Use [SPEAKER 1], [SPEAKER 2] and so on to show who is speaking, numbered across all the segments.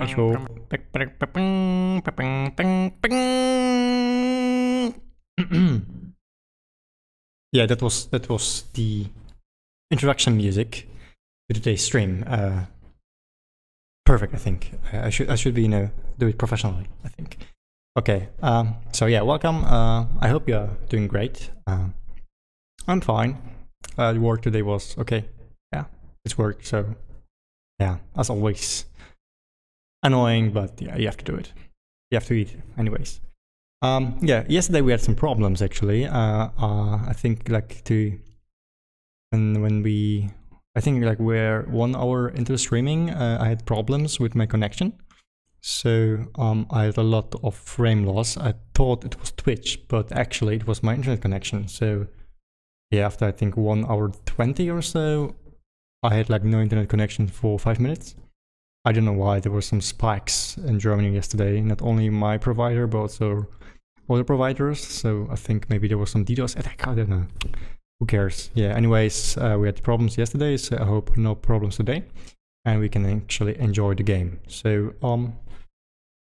[SPEAKER 1] Echo. yeah, that was that was the introduction music to today's stream. Uh, perfect, I think. I should I should be you know do it professionally. I think. Okay. Um, so yeah, welcome. Uh, I hope you're doing great. Uh, I'm fine. Uh, the work today was okay. It's work. So yeah, as always, annoying, but yeah, you have to do it. You have to eat, anyways. Um, yeah, yesterday we had some problems actually. Uh, uh, I think like to when when we, I think like we're one hour into streaming, uh, I had problems with my connection. So um, I had a lot of frame loss. I thought it was Twitch, but actually it was my internet connection. So yeah, after I think one hour 20 or so, I had like no internet connection for five minutes. I don't know why, there were some spikes in Germany yesterday, not only my provider, but also other providers. So I think maybe there was some DDoS attack, I don't know. Who cares? Yeah, anyways, uh, we had problems yesterday, so I hope no problems today. And we can actually enjoy the game. So, um,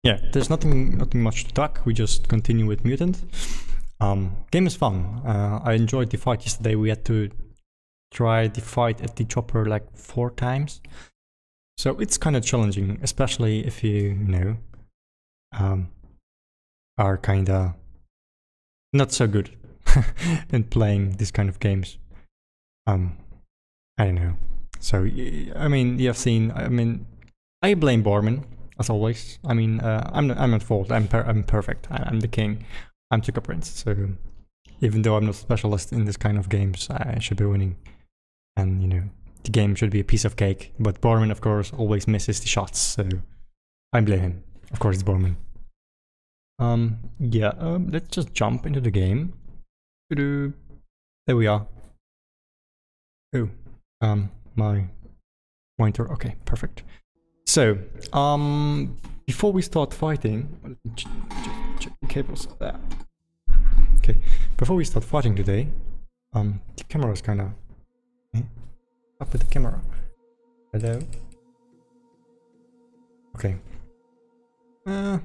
[SPEAKER 1] yeah, there's nothing, nothing much to talk. We just continue with Mutant. Um, game is fun. Uh, I enjoyed the fight yesterday. We had to try the fight at the chopper like four times. So it's kind of challenging, especially if you, you know, um, are kind of not so good in playing these kind of games. Um, I don't know. So, I mean, you have seen, I mean, I blame Bormin, as always. I mean, uh, I'm, I'm at fault. I'm, per I'm perfect. I I'm the king. I'm Zuckrprinz, so even though I'm not a specialist in this kind of games, I should be winning. And, you know, the game should be a piece of cake. But Bormin, of course, always misses the shots, so I blame him. Of course, it's Bormin. Um, yeah, um, let's just jump into the game. There we are. Oh, um, my pointer. Okay, perfect. So, um, before we start fighting, cables there. Okay, before we start fighting today, um, the camera is kind of eh? up with the camera. Hello. Okay. Uh,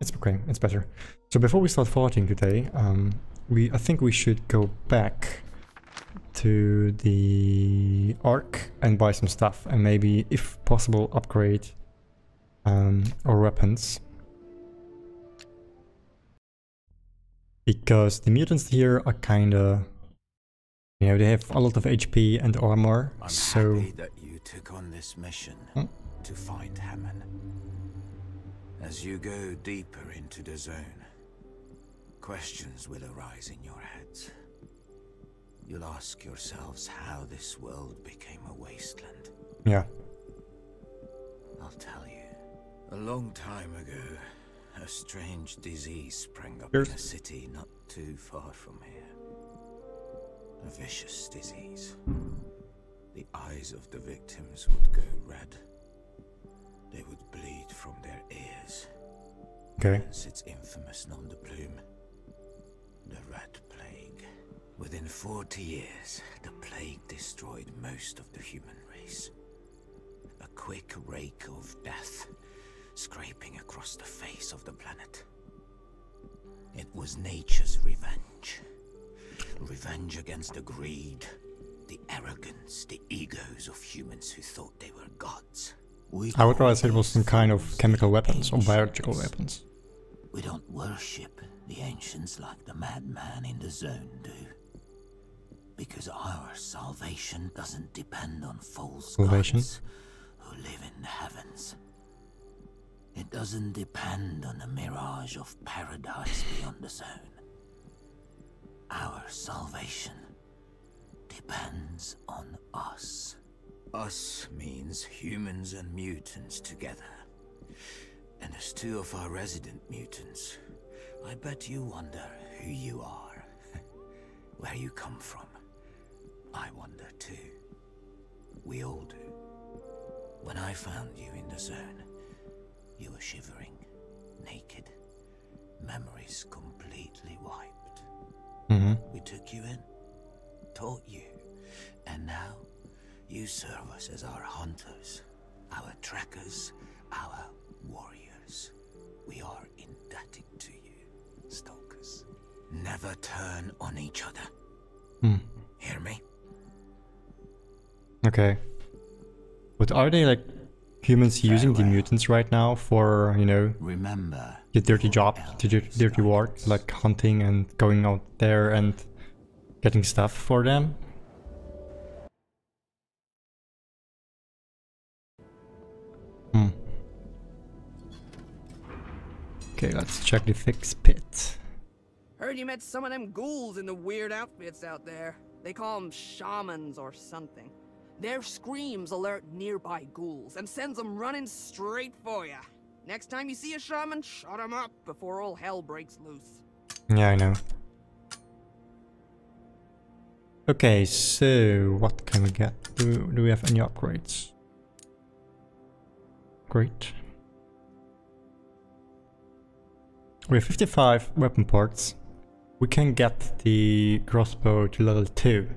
[SPEAKER 1] it's okay. It's better. So before we start fighting today, um, we I think we should go back to the Ark and buy some stuff and maybe, if possible, upgrade um, our weapons. Because the mutants here are kinda... You know, they have a lot of HP and armor,
[SPEAKER 2] I'm
[SPEAKER 1] so...
[SPEAKER 2] happy that you took on this mission
[SPEAKER 1] Hmm?
[SPEAKER 2] to find Hammon. As you go deeper into the zone, questions will arise in your heads. You'll ask yourselves how this world became a wasteland.
[SPEAKER 1] Yeah.
[SPEAKER 2] I'll tell you. A long time ago, a strange disease sprang up in a city not too far from here. A vicious disease. The eyes of the victims would go red. They would bleed from their ears.
[SPEAKER 1] Okay.
[SPEAKER 2] Hence its infamous nom de plume. The Red Plague. Within 40 years, the plague destroyed most of the human race. A quick rake of death, scraping across the face of the planet. It was nature's revenge. Revenge against the greed, the arrogance, the egos of humans who thought they were gods. We
[SPEAKER 1] I would rather say it was some kind of chemical weapons or biological weapons.
[SPEAKER 2] We don't worship the ancients like the madman in the zone do. Because our salvation doesn't depend on false
[SPEAKER 1] Salvation?
[SPEAKER 2] gods who live in the heavens. It doesn't depend on the mirage of paradise beyond the zone. Our salvation depends on us. Us means humans and mutants together. And as two of our resident mutants, I bet you wonder who you are. Where you come from. I wonder too. We all do. When I found you in the zone, you were shivering, naked, memories completely wiped.
[SPEAKER 1] hmm
[SPEAKER 2] We took you in, taught you, And now, you serve us as our hunters, our trackers, our warriors. We are indebted to you, stalkers. Never turn on each other.
[SPEAKER 1] Hmm.
[SPEAKER 2] Hear me?
[SPEAKER 1] Okay. But are they like humans using the mutants right now for, you know,
[SPEAKER 2] Remember,
[SPEAKER 1] the dirty job, the dirty work, like hunting and going out there and getting stuff for them? Hmm. Okay, let's check the fix pit.
[SPEAKER 3] Heard you met some of them ghouls in the weird outfits out there. They call them shamans or something. Their screams alert nearby ghouls and sends them running straight for you. Next time you see a shaman, shut him up before all hell breaks loose.
[SPEAKER 1] Yeah, I know. Okay, so what can we get? Do, do we have any upgrades? Great. We have 55 weapon parts. We can get the crossbow to level 2.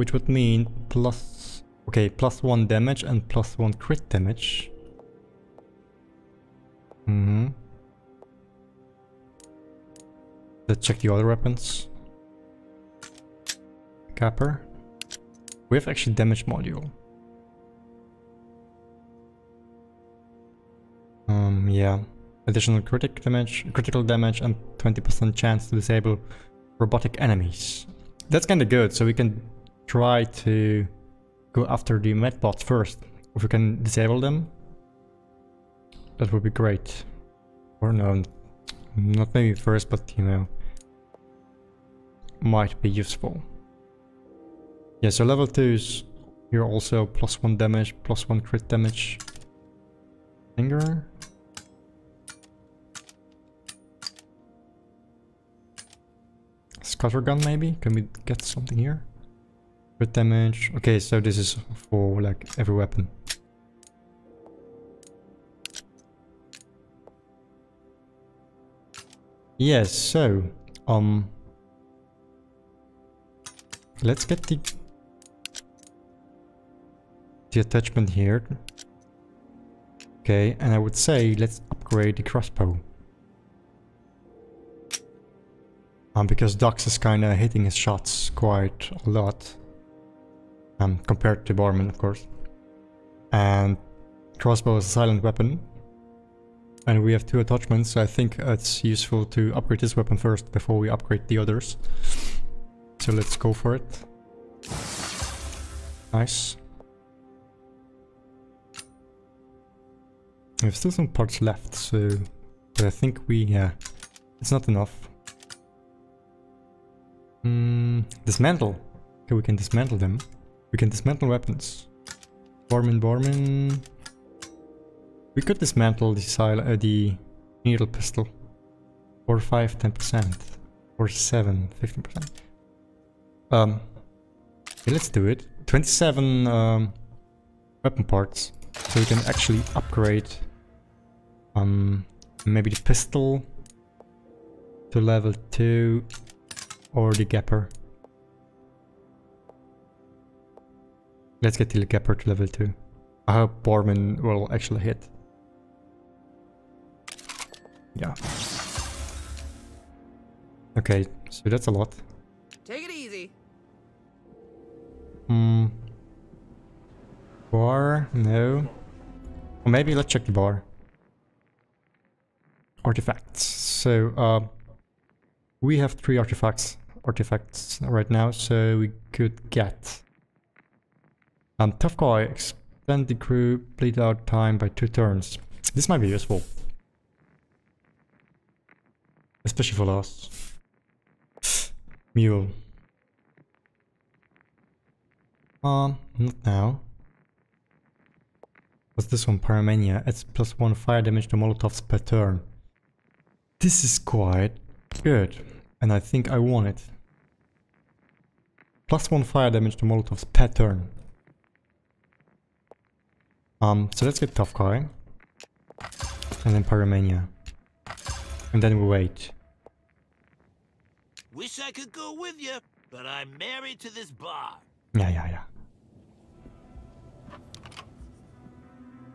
[SPEAKER 1] Which would mean plus... Okay, plus 1 damage and plus 1 crit damage. Mm-hmm. Let's check the other weapons. Gapper. We have actually damage module. Um, yeah. Additional critic damage, critical damage and 20% chance to disable robotic enemies. That's kinda good, so we can try to go after the medbots first. If we can disable them, that would be great. Or no, not maybe first, but you know, might be useful. Yeah, so level 2s, here also plus 1 damage, plus 1 crit damage. Finger. Scattergun maybe? Can we get something here? Crit damage. Okay, so this is for like every weapon. Yes, so, um, let's get the the attachment here. Okay, and I would say let's upgrade the crossbow. Um, because Dux is kinda hitting his shots quite a lot. Um, compared to Bormin, of course. And crossbow is a silent weapon. And we have two attachments, so I think it's useful to upgrade this weapon first before we upgrade the others. So let's go for it. Nice. We have still some parts left, so... But I think we, yeah... It's not enough. Hmm... dismantle. Okay, we can dismantle them. We can dismantle weapons. Bormin, Bormin... We could dismantle the, sil uh, the needle pistol. Or 5, 10%. Or 7, 15%. Um, let's do it. 27 um, weapon parts. So we can actually upgrade um, maybe the pistol to level 2 or the gapper. Let's get the gapper to level 2. I hope Bormin will actually hit. Yeah. Okay, so that's a lot.
[SPEAKER 3] Take it easy.
[SPEAKER 1] Hmm. Bar? No. Or maybe let's check the bar. Artifacts. So, uh, we have three artifacts artifacts right now, so we could get um, Tough Guy, extend the crew bleed out time by two turns. This might be useful. Especially for us. Mule. Um, not now. What's this one? Pyromania. It's plus one fire damage to Molotovs per turn. This is quite good. And I think I want it. Plus one fire damage to Molotovs per turn. Um, so let's get Tough Guy. And then Pyromania. And then we wait.
[SPEAKER 2] Wish I could go with you, but I'm married to this bar.
[SPEAKER 1] Yeah, yeah, yeah.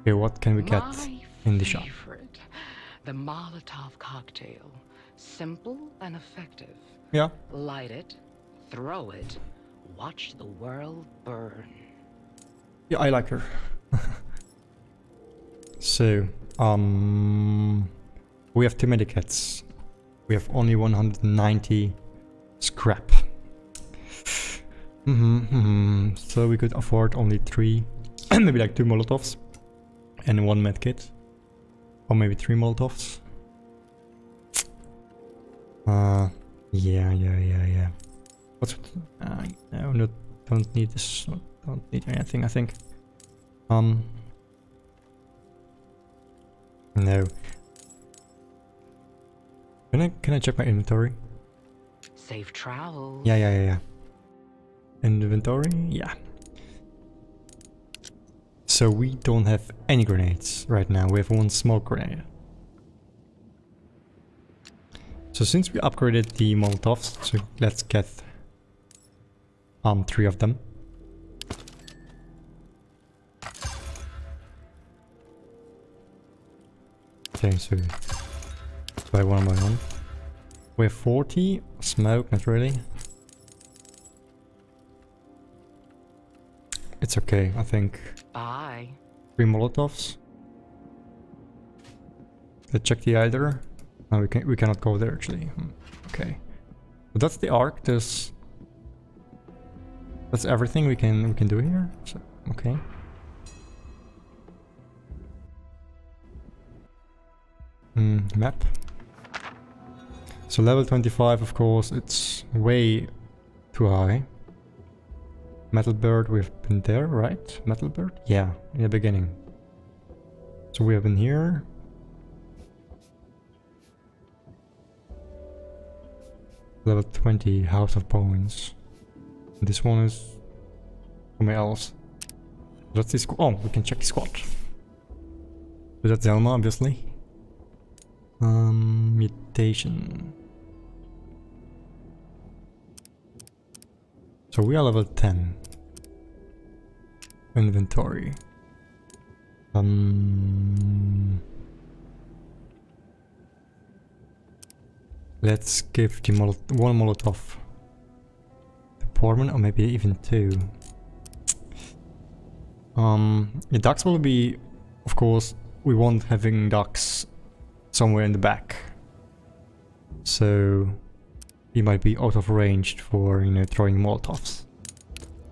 [SPEAKER 1] Okay, what can we get
[SPEAKER 4] My
[SPEAKER 1] in the shop?
[SPEAKER 4] favorite, The Molotov cocktail. Simple and effective.
[SPEAKER 1] Yeah.
[SPEAKER 4] Light it, throw it, watch the world burn.
[SPEAKER 1] Yeah, I like her. so, um, we have two medikits. We have only 190 scrap. Mm-hmm, mm-hmm. So we could afford only three, maybe like two Molotovs and one medkit, or maybe three Molotovs. Uh, yeah, yeah, yeah, yeah. What's uh, no, no, don't need this. Don't need anything. I think. Um. No. Can I can I check my inventory?
[SPEAKER 4] Safe travels.
[SPEAKER 1] Yeah, yeah, yeah, yeah. Inventory, yeah. So we don't have any grenades right now. We have one smoke grenade. So since we upgraded the Molotovs, so let's get um three of them. Okay, so buy one by one. We have 40 smoke, not really. It's okay, I think.
[SPEAKER 4] Bye.
[SPEAKER 1] Three Molotovs. Let's check the either. No, we can we cannot go there actually. Hmm, Okay. But that's the Ark. There's that's everything we can we can do here. So, okay. Mm, map. So level 25, of course, it's way too high. Metal Bird, we've been there, right? Metal Bird? Yeah, in the beginning. So we have been here. Level 20, House of Bones. This one is somewhere else. That's the squad. Oh, we can check the squad. So that's Selma, obviously. Um, mutation. So we are level 10. Inventory. Um, let's give the mol one Molotov to Bormin, or maybe even two. Um, the Dux will be, of course, we want having Dux somewhere in the back. So he might be out of range for, you know, throwing Molotovs.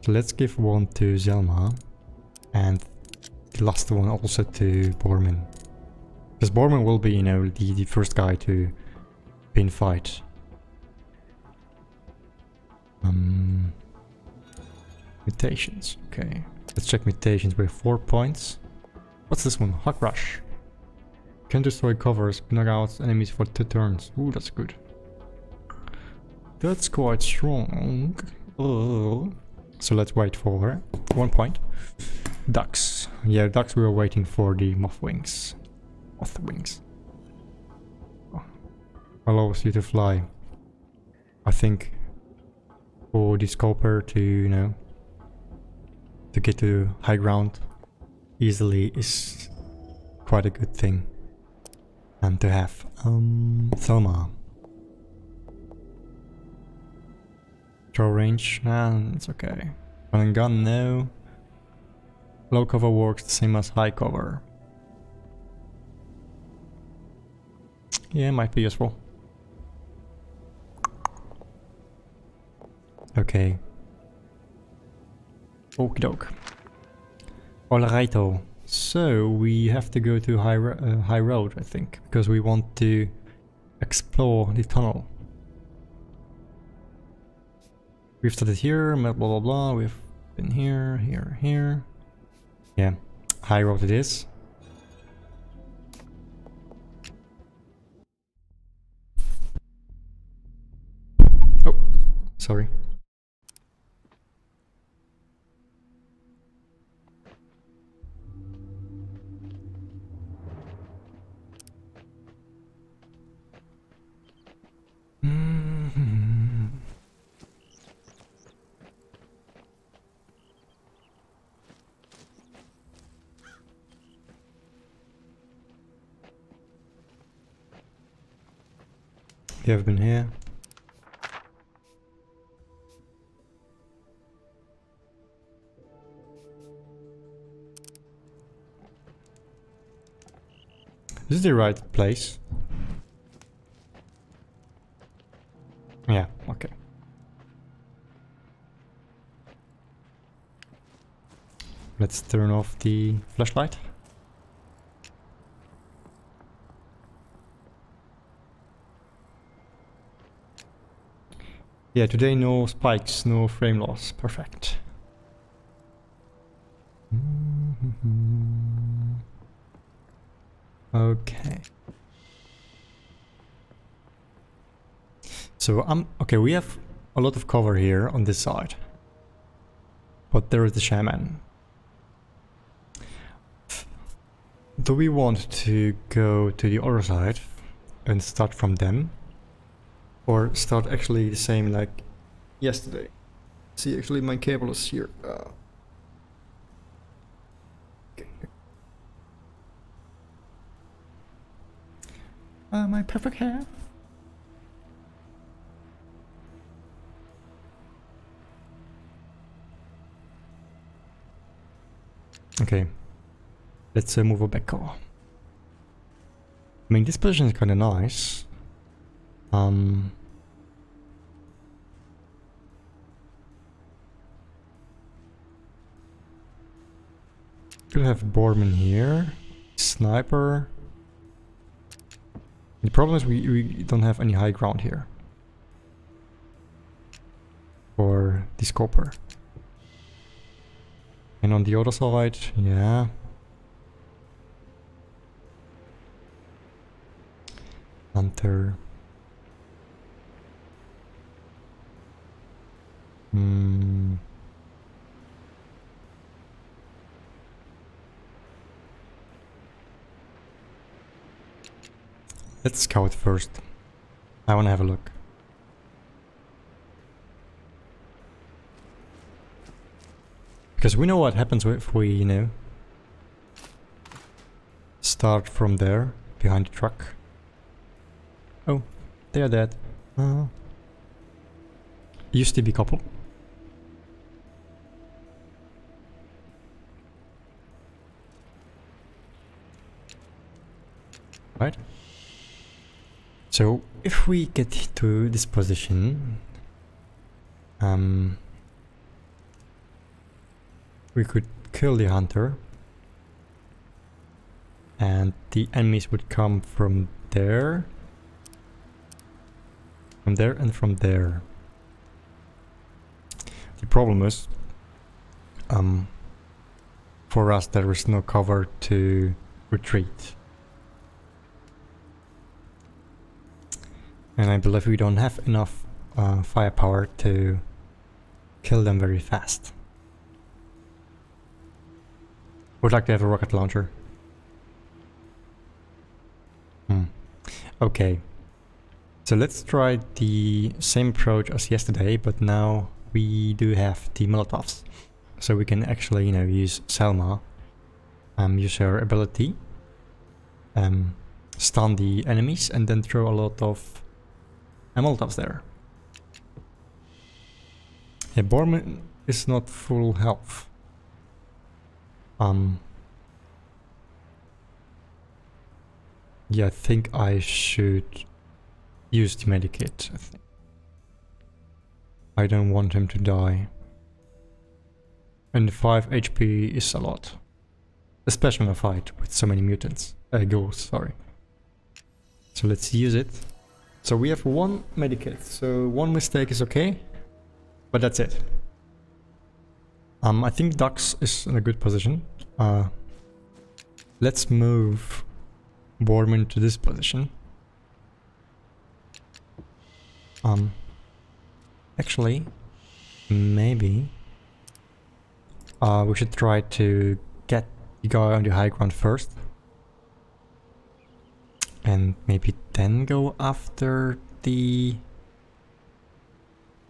[SPEAKER 1] So let's give one to Selma and the last one also to Bormin. Because Bormin will be, you know, the, the first guy to pin fight. Um, mutations, okay. Let's check mutations, with 4 points. What's this one? Hog Rush. Can destroy covers, knock out enemies for 2 turns. Ooh, that's good. That's quite strong. Oh. So let's wait for one point. Dux. Yeah, Dux we were waiting for the moth wings. Moth wings. Oh. Allows you to fly. I think for the sculptor to, you know, to get to high ground easily is quite a good thing. And to have. Um, Selma. Throw range, nah, it's okay. Run and gun, no. Low cover works the same as high cover. Yeah, might be useful. Okay. Okie doke. Alrighto. So, we have to go to high, ro uh, high road, I think, because we want to explore the tunnel. We've started here, blah blah blah, we've been here, here, here. Yeah, high road it is. Oh, sorry. You I've been here. This is the right place. Yeah, okay. Let's turn off the flashlight. Yeah, today no spikes, no frame loss. Perfect. Mm-hmm. Okay. So um okay, we have a lot of cover here on this side. But there is the shaman. Do we want to go to the other side and start from them? Or start actually the same like yesterday? See, actually my cable is here. Uh. Uh, my perfect hair. Okay, let's uh, move a back. I mean, this position is kind of nice. Um, could have Bormin here, sniper. The problem is we, we don't have any high ground here. For this scoper. And on the other side, yeah. Hunter. Hmm. Let's scout first. I want to have a look. Because we know what happens if we, you know, start from there, behind the truck. Oh, they are dead. Uh, used to be couple. Right? So, if we get to this position, um, we could kill the hunter. And the enemies would come from there. From there and from there. The problem is um for us there is no cover to retreat. And I believe we don't have enough uh, firepower to kill them very fast would like to have a rocket launcher. Hmm. Okay. So let's try the same approach as yesterday, but now we do have the Molotovs. So we can actually, you know, use Selma, um, use her ability, um, stun the enemies, and then throw a lot of uh, Molotovs there. Yeah, Bormin is not full health. Um. Yeah, I think I should use the medikit. I, I don't want him to die. And 5 HP is a lot. Especially in a fight with so many mutants. Uh, ghouls, sorry. So let's use it. So we have one medikit, so one mistake is okay. But that's it. Um, I think Dux is in a good position. Uh, let's move Bormin to this position. Um, actually, maybe uh, we should try to get the guy on the high ground first. And maybe then go after the...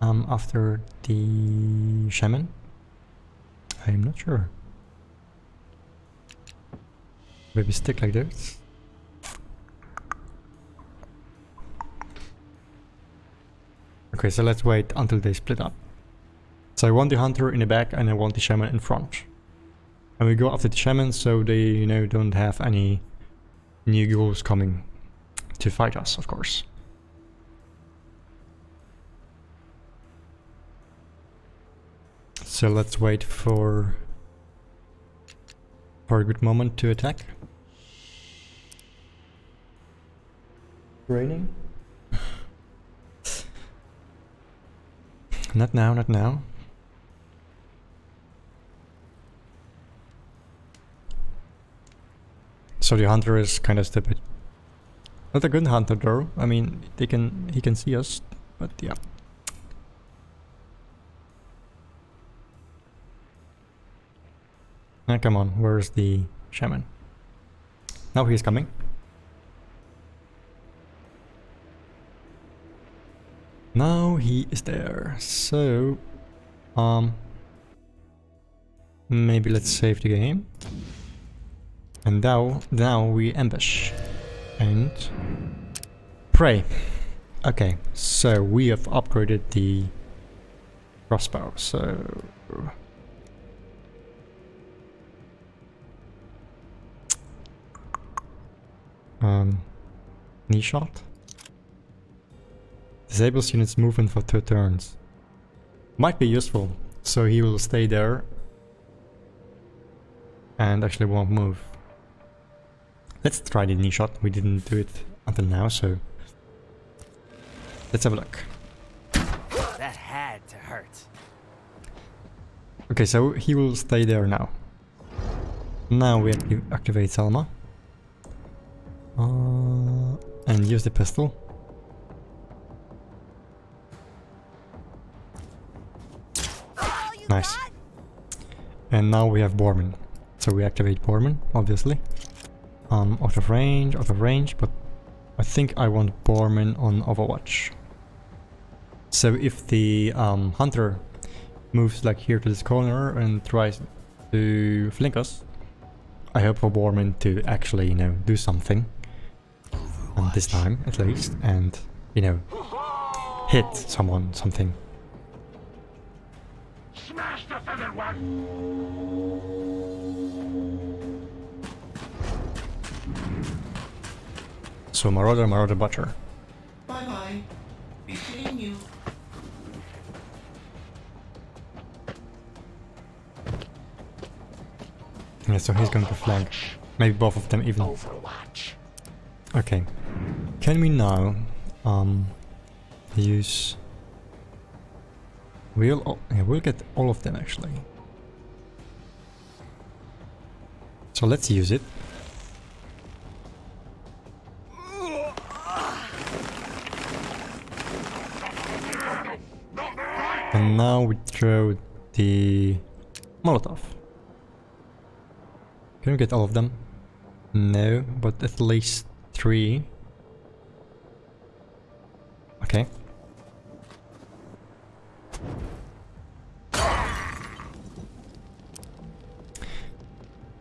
[SPEAKER 1] Um, after the shaman? I'm not sure. Maybe stick like this. Okay, so let's wait until they split up. So I want the hunter in the back and I want the shaman in front. And we go after the shaman so they, you know, don't have any new ghouls coming to fight us, of course. So let's wait for for a good moment to attack. Raining? not now, not now. So the hunter is kind of stupid. Not a good hunter though. I mean, they can he can see us, but yeah. Now come on, where's the shaman? Now he's coming. Now he is there. So, um, maybe let's save the game. And now, now we ambush and pray. Okay, so we have upgraded the crossbow. So um, knee shot. Disables units movement for two turns. Might be useful, so he will stay there and actually won't move. Let's try the knee shot. We didn't do it until now, so let's have a look.
[SPEAKER 5] That had to hurt.
[SPEAKER 1] Okay, so he will stay there now. Now we activate Selma. Uh, and use the pistol. Nice. And now we have Bormin. So we activate Bormin, obviously. Um, out of range, out of range, but I think I want Bormin on Overwatch. So if the um, Hunter moves like here to this corner and tries to flank us, I hope for Bormin to actually, you know, do something. Um, this time, at least, and, you know, hit someone, something.
[SPEAKER 6] Smash one!
[SPEAKER 1] So Marauder, Marauder Butcher.
[SPEAKER 7] Bye bye. Be seeing you.
[SPEAKER 1] Yeah, so he's going to flank. Maybe both of them even.
[SPEAKER 6] Overwatch.
[SPEAKER 1] Okay. Can we now um use We'll yeah, we'll get all of them actually. So let's use it. And now we throw the Molotov. Can we get all of them? No, but at least three. Okay.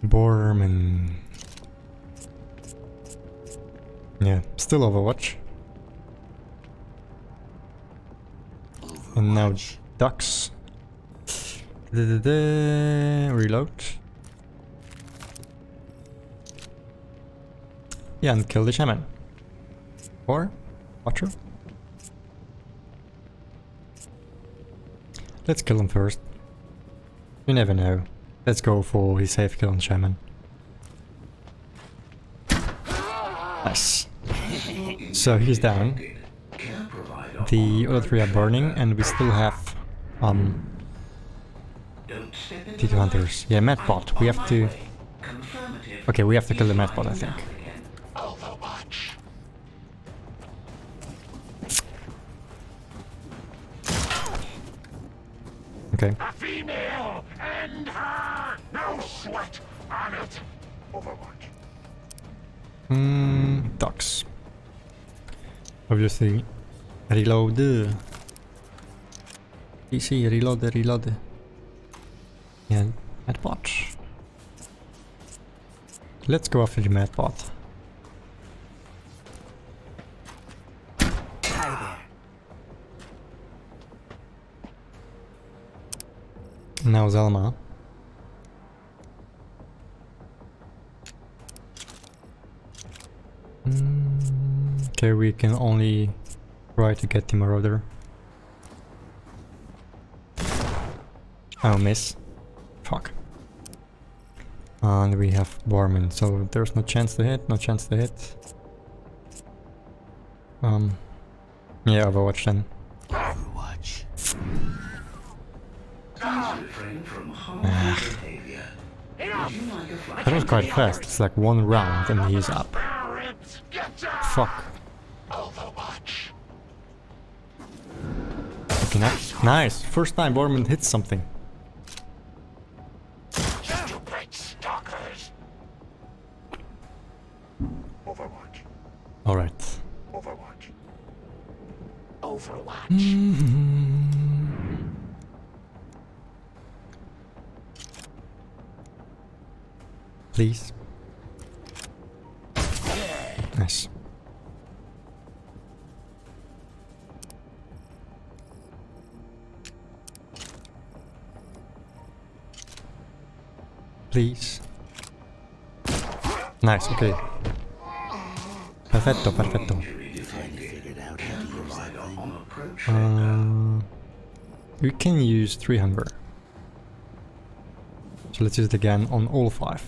[SPEAKER 1] Bormin. Yeah, still Overwatch. And now Dux. Da -da -da, reload. Yeah, and kill the shaman. Or Watcher. Let's kill him first. You never know. Let's go for his safe kill on shaman. Nice. So he's down.
[SPEAKER 7] Can provide a
[SPEAKER 1] The other three are burning and we still have um
[SPEAKER 7] Don't step into
[SPEAKER 1] T2
[SPEAKER 7] the
[SPEAKER 1] hunters. Yeah, Medbot. We have to Okay, we have to kill the Medbot I think.
[SPEAKER 7] Again.
[SPEAKER 6] Overwatch.
[SPEAKER 1] Okay.
[SPEAKER 6] No sweat on it. Overwatch.
[SPEAKER 1] Hmm, Dux. Obviously. Reload. PC, reload, reload. Yeah, Medbot. Let's go after the
[SPEAKER 5] Medbot.
[SPEAKER 1] Now Selma. Okay, we can only try to get the Marauder. Oh, miss. Fuck. And we have Bormin, so there's no chance to hit, no chance to hit. Um, yeah, Overwatch then.
[SPEAKER 2] Overwatch.
[SPEAKER 7] Please refrain from harmful behavior. Would you like a flight?
[SPEAKER 1] That was quite fast, it's like one round and he's up. Nice, first time Bormin hits something. So let's use it again on all five.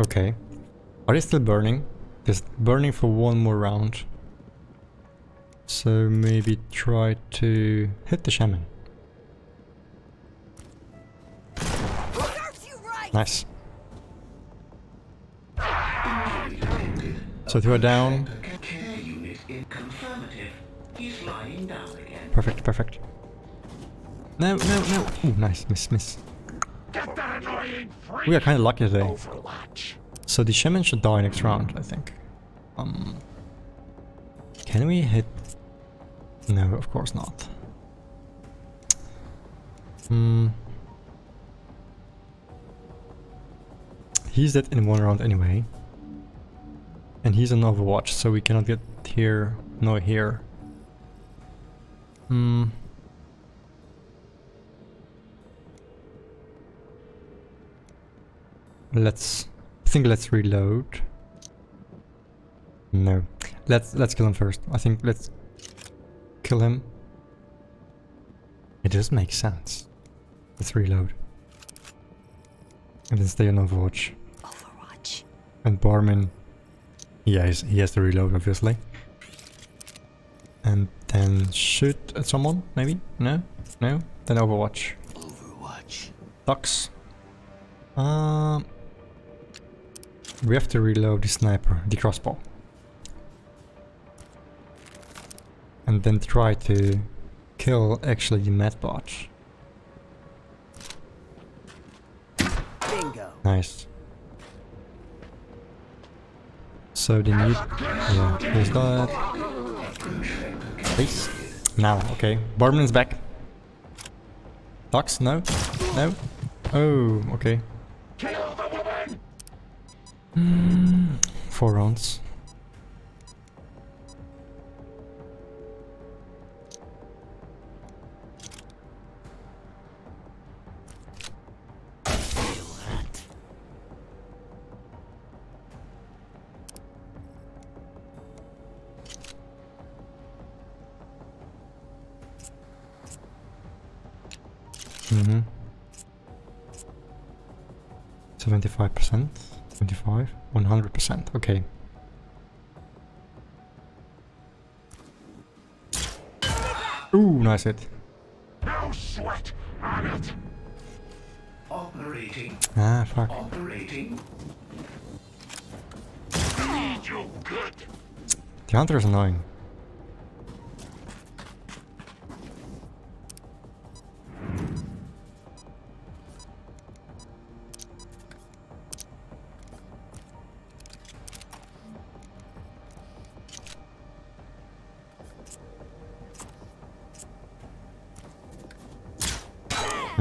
[SPEAKER 1] Okay. Are they still burning? Just burning for one more round. So maybe try to hit the shaman. Nice.
[SPEAKER 7] He's lying down.
[SPEAKER 1] Perfect, perfect. No, no, no. Ooh, nice. Miss, miss. We are kind of lucky today. So the shaman should die next round, I think. Um, can we hit? No, of course not. Hmm. He's dead in one round anyway. And he's an Overwatch, so we cannot get here, no here. Hmm. Let's I think let's reload. No. Let's let's kill him first. I think let's kill him. It does make sense. Let's reload. And then stay on Overwatch.
[SPEAKER 8] Overwatch.
[SPEAKER 1] And Bormin. Yeah, he's, he has to reload obviously. And then shoot at someone, maybe? No? No? Then Overwatch.
[SPEAKER 2] Overwatch.
[SPEAKER 1] Dux. Um, we have to reload the sniper, the crossbow. And then try to kill actually the Medbot.
[SPEAKER 5] Bingo.
[SPEAKER 1] Nice. So then you... Yeah, here's that. Please. Now, okay. Bormin's back. Dux? No? No? Oh, okay.
[SPEAKER 6] The woman.
[SPEAKER 1] Four rounds. 75%, 25, 100%, okay. Ooh, nice hit.
[SPEAKER 6] No sweat on it.
[SPEAKER 7] Operating.
[SPEAKER 1] Ah, fuck.
[SPEAKER 7] Operating.
[SPEAKER 6] Need you good.
[SPEAKER 1] The hunter is annoying.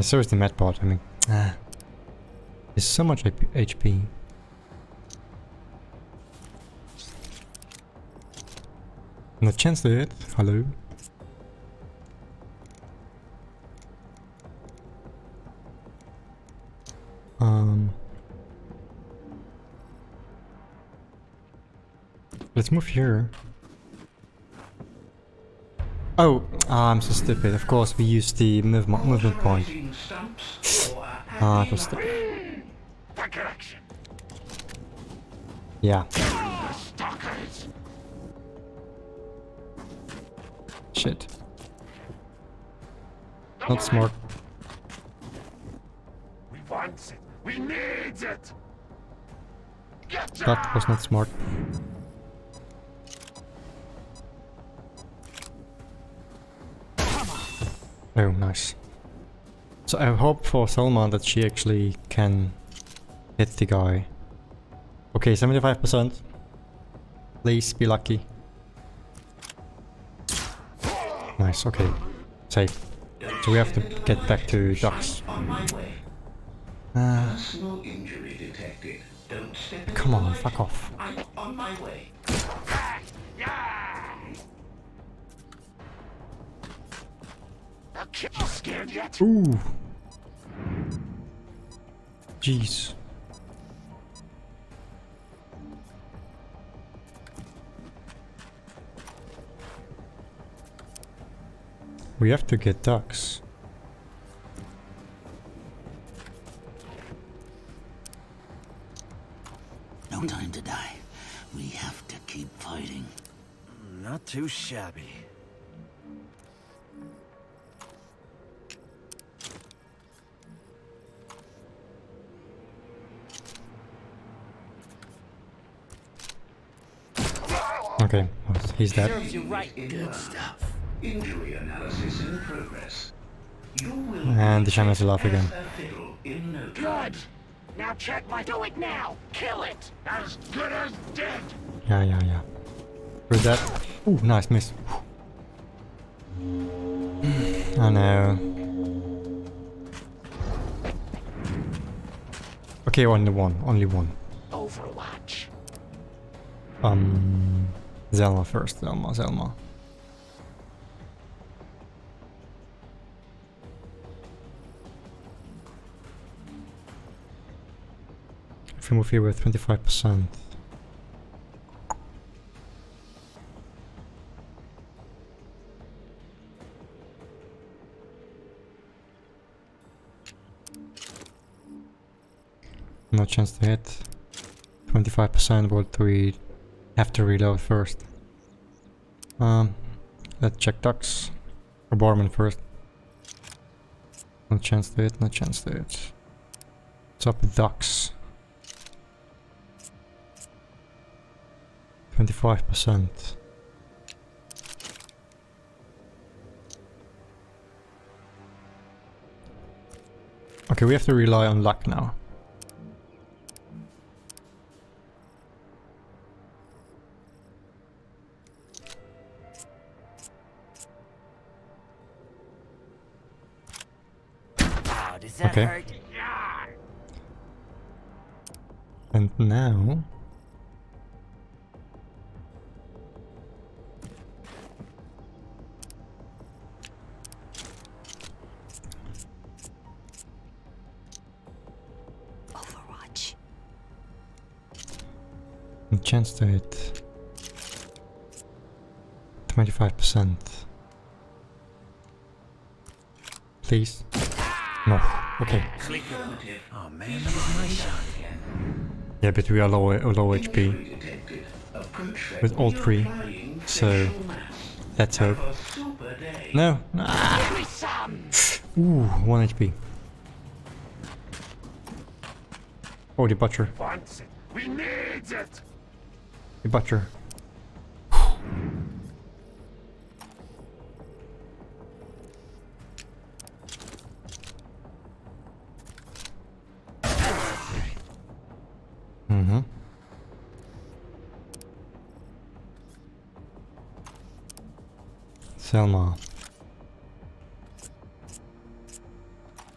[SPEAKER 1] And so is the Medbot, I mean, ah. There's so much HP. No chance to hit. Hello. Um. Let's move here. Oh, ah, I'm so stupid. Of course, we use the move movement point. Ah, was stupid. Yeah, shit. Not smart.
[SPEAKER 6] We want it. We need it.
[SPEAKER 1] That was not smart. Oh, nice. So I hope for Selma that she actually can hit the guy. Okay, 75%. Please be lucky. Nice, okay. Safe. So we have to get back to Dux.
[SPEAKER 7] on my way.
[SPEAKER 1] Uh,
[SPEAKER 7] Personal injury detected. Don't step into
[SPEAKER 1] come on, fuck off.
[SPEAKER 7] I'm on my way.
[SPEAKER 6] I'll keep you scared yet.
[SPEAKER 1] Ooh. Jeez. We have to get Dux.
[SPEAKER 2] No time to die. We have to keep fighting.
[SPEAKER 5] Not too shabby.
[SPEAKER 1] Okay, he's dead.
[SPEAKER 5] Serves you right.
[SPEAKER 7] Good stuff. Injury analysis in progress. You will
[SPEAKER 1] And the channel is alive again.
[SPEAKER 7] a fiddle in no.
[SPEAKER 6] Good. Now check my. Do it now. Kill it. As good as dead.
[SPEAKER 1] Yeah, yeah, yeah. With that. Ooh, nice miss. I know. Okay, only one. Only one.
[SPEAKER 6] Overwatch.
[SPEAKER 1] Um, Selma first. Selma, Selma. If we move here with 25%. No chance to hit. 25% but we have to reload first. Um, let's check Dux. Or Bormin first. No chance to hit, no chance to hit. What's up with Dux? 25%. Okay, we have to rely on luck now. HP.
[SPEAKER 7] Injury detected. Approach
[SPEAKER 1] With all three, so-. Let's hope.
[SPEAKER 7] Have a super day.
[SPEAKER 1] No. Ah. Ooh, 1 HP. Oh, the butcher.
[SPEAKER 6] We need it.
[SPEAKER 1] The butcher. Selma.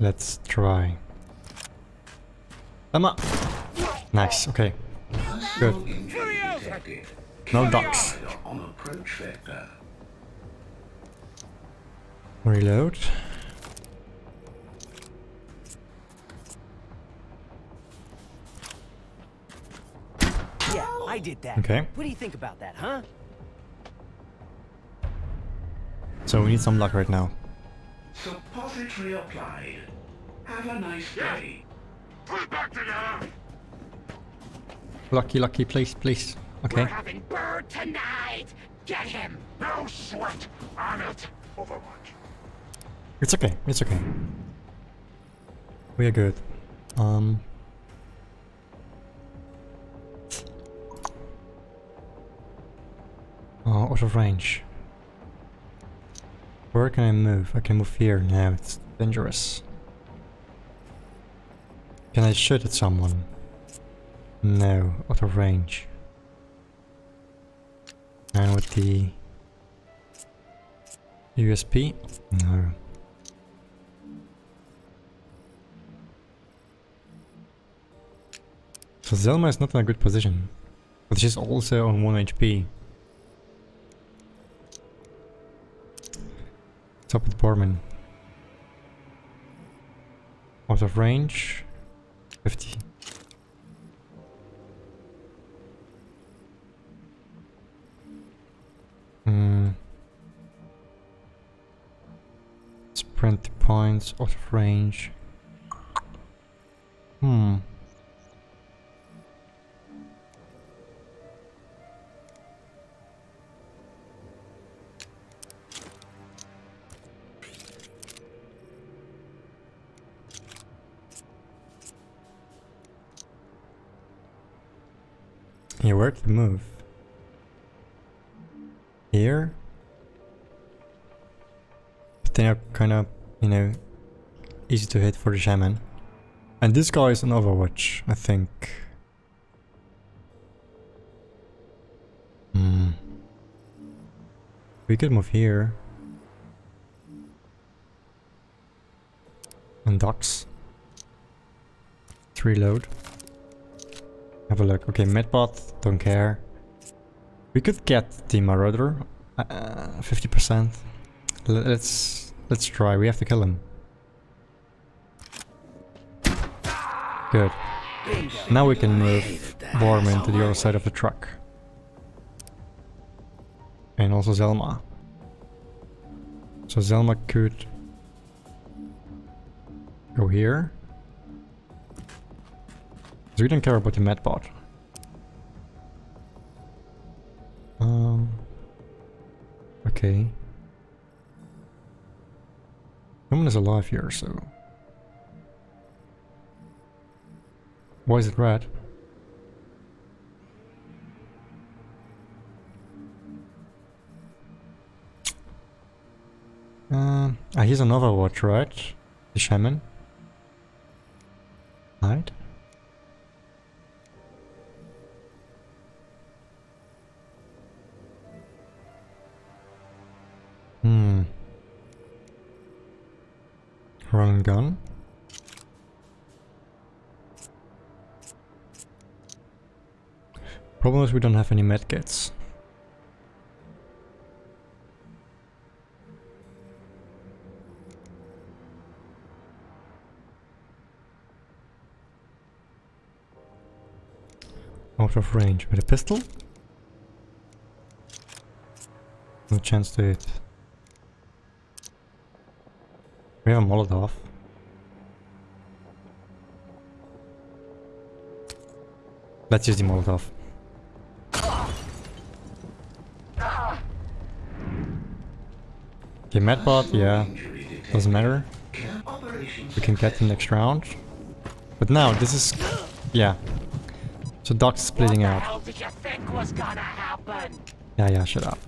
[SPEAKER 1] Let's try. Selma! Nice, okay. Good. No Dux.
[SPEAKER 7] your eye on approach vector.
[SPEAKER 1] Reload.
[SPEAKER 5] Yeah, I did that.
[SPEAKER 1] Okay.
[SPEAKER 5] What do you think about that, huh?
[SPEAKER 1] So we need some luck right now.
[SPEAKER 7] Suppository applied. Have a nice day.
[SPEAKER 6] Put it back together!
[SPEAKER 1] Lucky, lucky, please, please. Okay.
[SPEAKER 6] We're having bird tonight! Get him! No sweat on it! Overwatch.
[SPEAKER 1] It's okay. It's okay. We are good. Um. Oh, out of range. Where can I move? I can move here. No, it's dangerous. Can I shoot at someone? No, out of range. And with the USP? No. So Selma is not in a good position. But she's also on 1 HP. Top with Bormin. Out of range. 50. Hmm. Sprint points, out of range. Hmm. To move? Here? They are kind of, you know, easy to hit for the shaman. And this guy is an Overwatch, I think. Hmm. We could move here. And Dux. Reload. Have a look. Okay, Medbot, don't care. We could get the Marauder. Uh, 50%. L let's let's try. We have to kill him. Good. Now we can move Bormin to the other side of the truck. And also Selma. So Selma could go here. So we don't care about the Medbot. Um. Okay. No one is alive here, so. Why is it red? Um, ah, he's an Overwatch, right? The shaman. Right? Hmm. Run and gun. Problem is we don't have any medkits. Out of range with a pistol? No chance to hit. We have a Molotov. Let's use the Molotov. Okay, Medbot, yeah, doesn't matter. We can get the next round. But now, this is... yeah. So Doc's splitting out.
[SPEAKER 6] How did you think was gonna happen?
[SPEAKER 1] Yeah, yeah, shut up.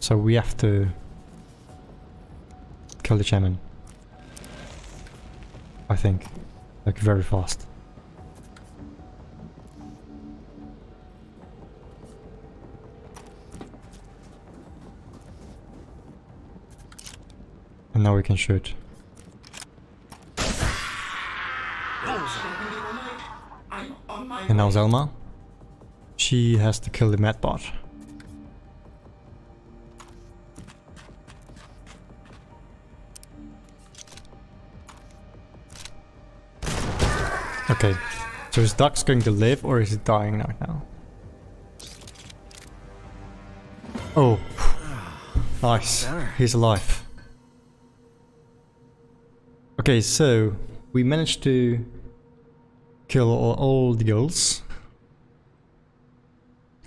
[SPEAKER 1] So we have to... kill the shaman. I think. Like, very fast. And now we can shoot.
[SPEAKER 7] I'm on my
[SPEAKER 1] And now Selma. she has to kill the Medbot. Okay, so is Dux going to live or is he dying right now? Oh, nice. He's alive. Okay, so we managed to kill all, all the ghouls.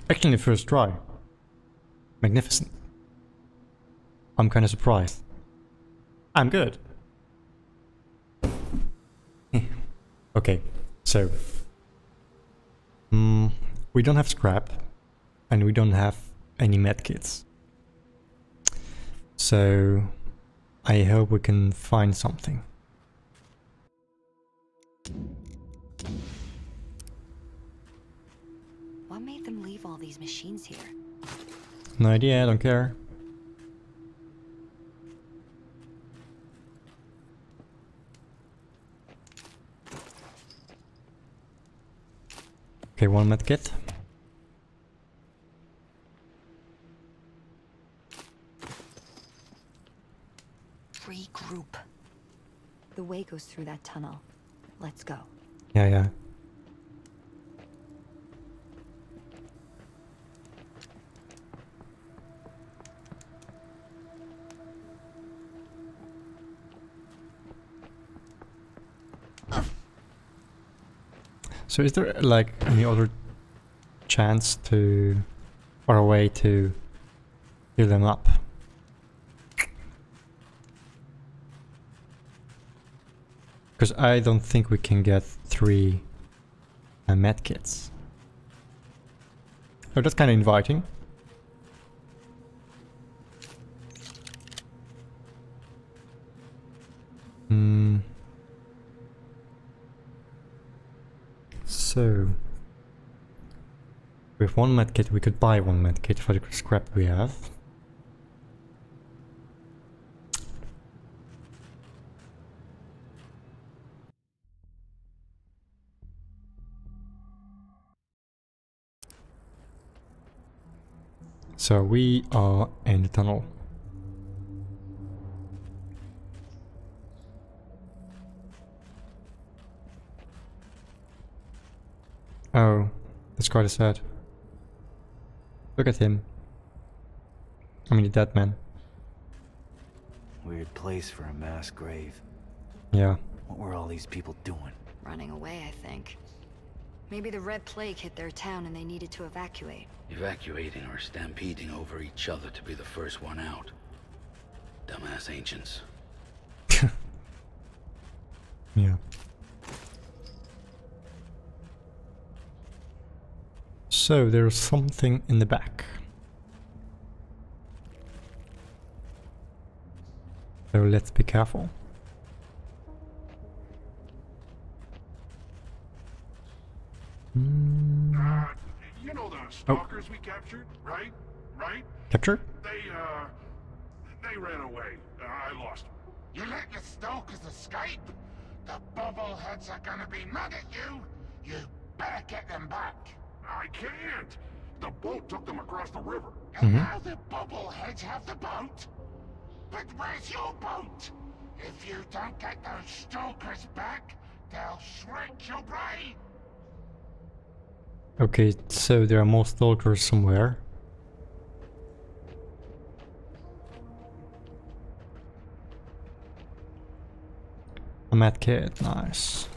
[SPEAKER 1] Actually, first try. Magnificent. I'm kind of surprised. I'm good. okay, so. Mm, we don't have scrap. And we don't have any medkits. So. I hope we can find something.
[SPEAKER 8] What made them leave all these machines here?
[SPEAKER 1] No idea, I don't care. Okay, one medkit.
[SPEAKER 8] Regroup. The way goes through that tunnel. Let's go.
[SPEAKER 1] Yeah, yeah. So is there like any other chance to or a way to heal them up? Because I don't think we can get three uh, medkits. So that's kind of inviting. Hmm. So, with one medkit we could buy one medkit for the scrap we have. So we are in the tunnel. Oh, that's quite a sad. Look at him. I mean, the dead man.
[SPEAKER 5] Weird place for a mass grave.
[SPEAKER 1] Yeah.
[SPEAKER 5] What were all these people doing?
[SPEAKER 8] Running away, I think. Maybe the Red Plague hit their town and they needed to evacuate.
[SPEAKER 2] Evacuating or stampeding over each other to be the first one out. Dumbass ancients.
[SPEAKER 1] Yeah. So there's something in the back. So let's be careful. Hmm.
[SPEAKER 6] Uh, you know the stalkers we captured, right? Right?
[SPEAKER 1] Capture?
[SPEAKER 6] They, uh, they ran away. Uh, I lost them.
[SPEAKER 9] You let the stalkers escape? The bobbleheads are gonna be mad at you. You better get them back.
[SPEAKER 6] I can't. The boat took them across the river.
[SPEAKER 9] And mm-hmm. now the bobbleheads have the boat? But where's your boat? If you don't get those stalkers back, they'll shrink your brain.
[SPEAKER 1] Okay, so there are more stalkers somewhere. A mad kid, nice.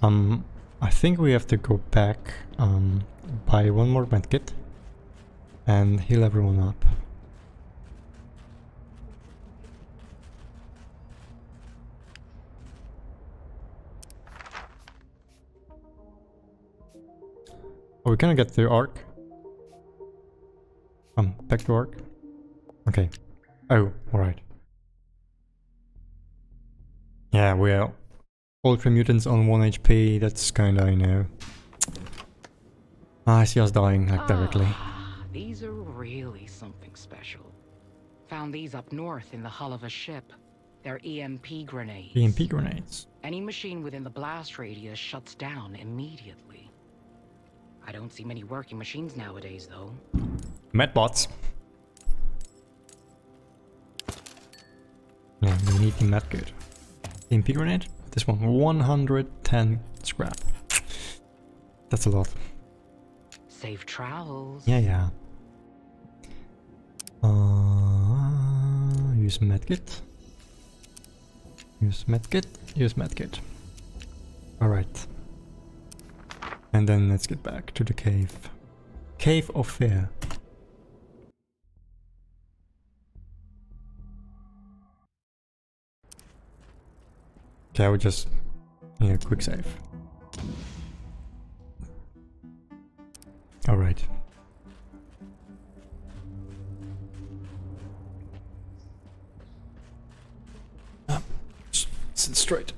[SPEAKER 1] Um, I think we have to go back, um, buy one more medkit and heal everyone up. Are we gonna get the Ark? Um, back to Ark. Okay. Oh, alright. Yeah, we are Ultra mutants on 1 HP, that's kinda, you know. Ah, I see us dying, like, directly.
[SPEAKER 4] Ah, these are really something special. Found these up north in the hull of a ship. They're EMP grenades.
[SPEAKER 1] EMP grenades.
[SPEAKER 4] Any machine within the blast radius shuts down immediately. I don't see many working machines nowadays, though.
[SPEAKER 1] Medbots. Yeah, we need the medkit. EMP grenade? This one, 110 scrap. That's a lot.
[SPEAKER 4] Safe travels.
[SPEAKER 1] Yeah, yeah. Uh, use medkit. Use medkit. Use medkit. Alright. And then let's get back to the cave. Cave of Fear. I would just... Yeah, quick save. Alright. Ah, sit straight.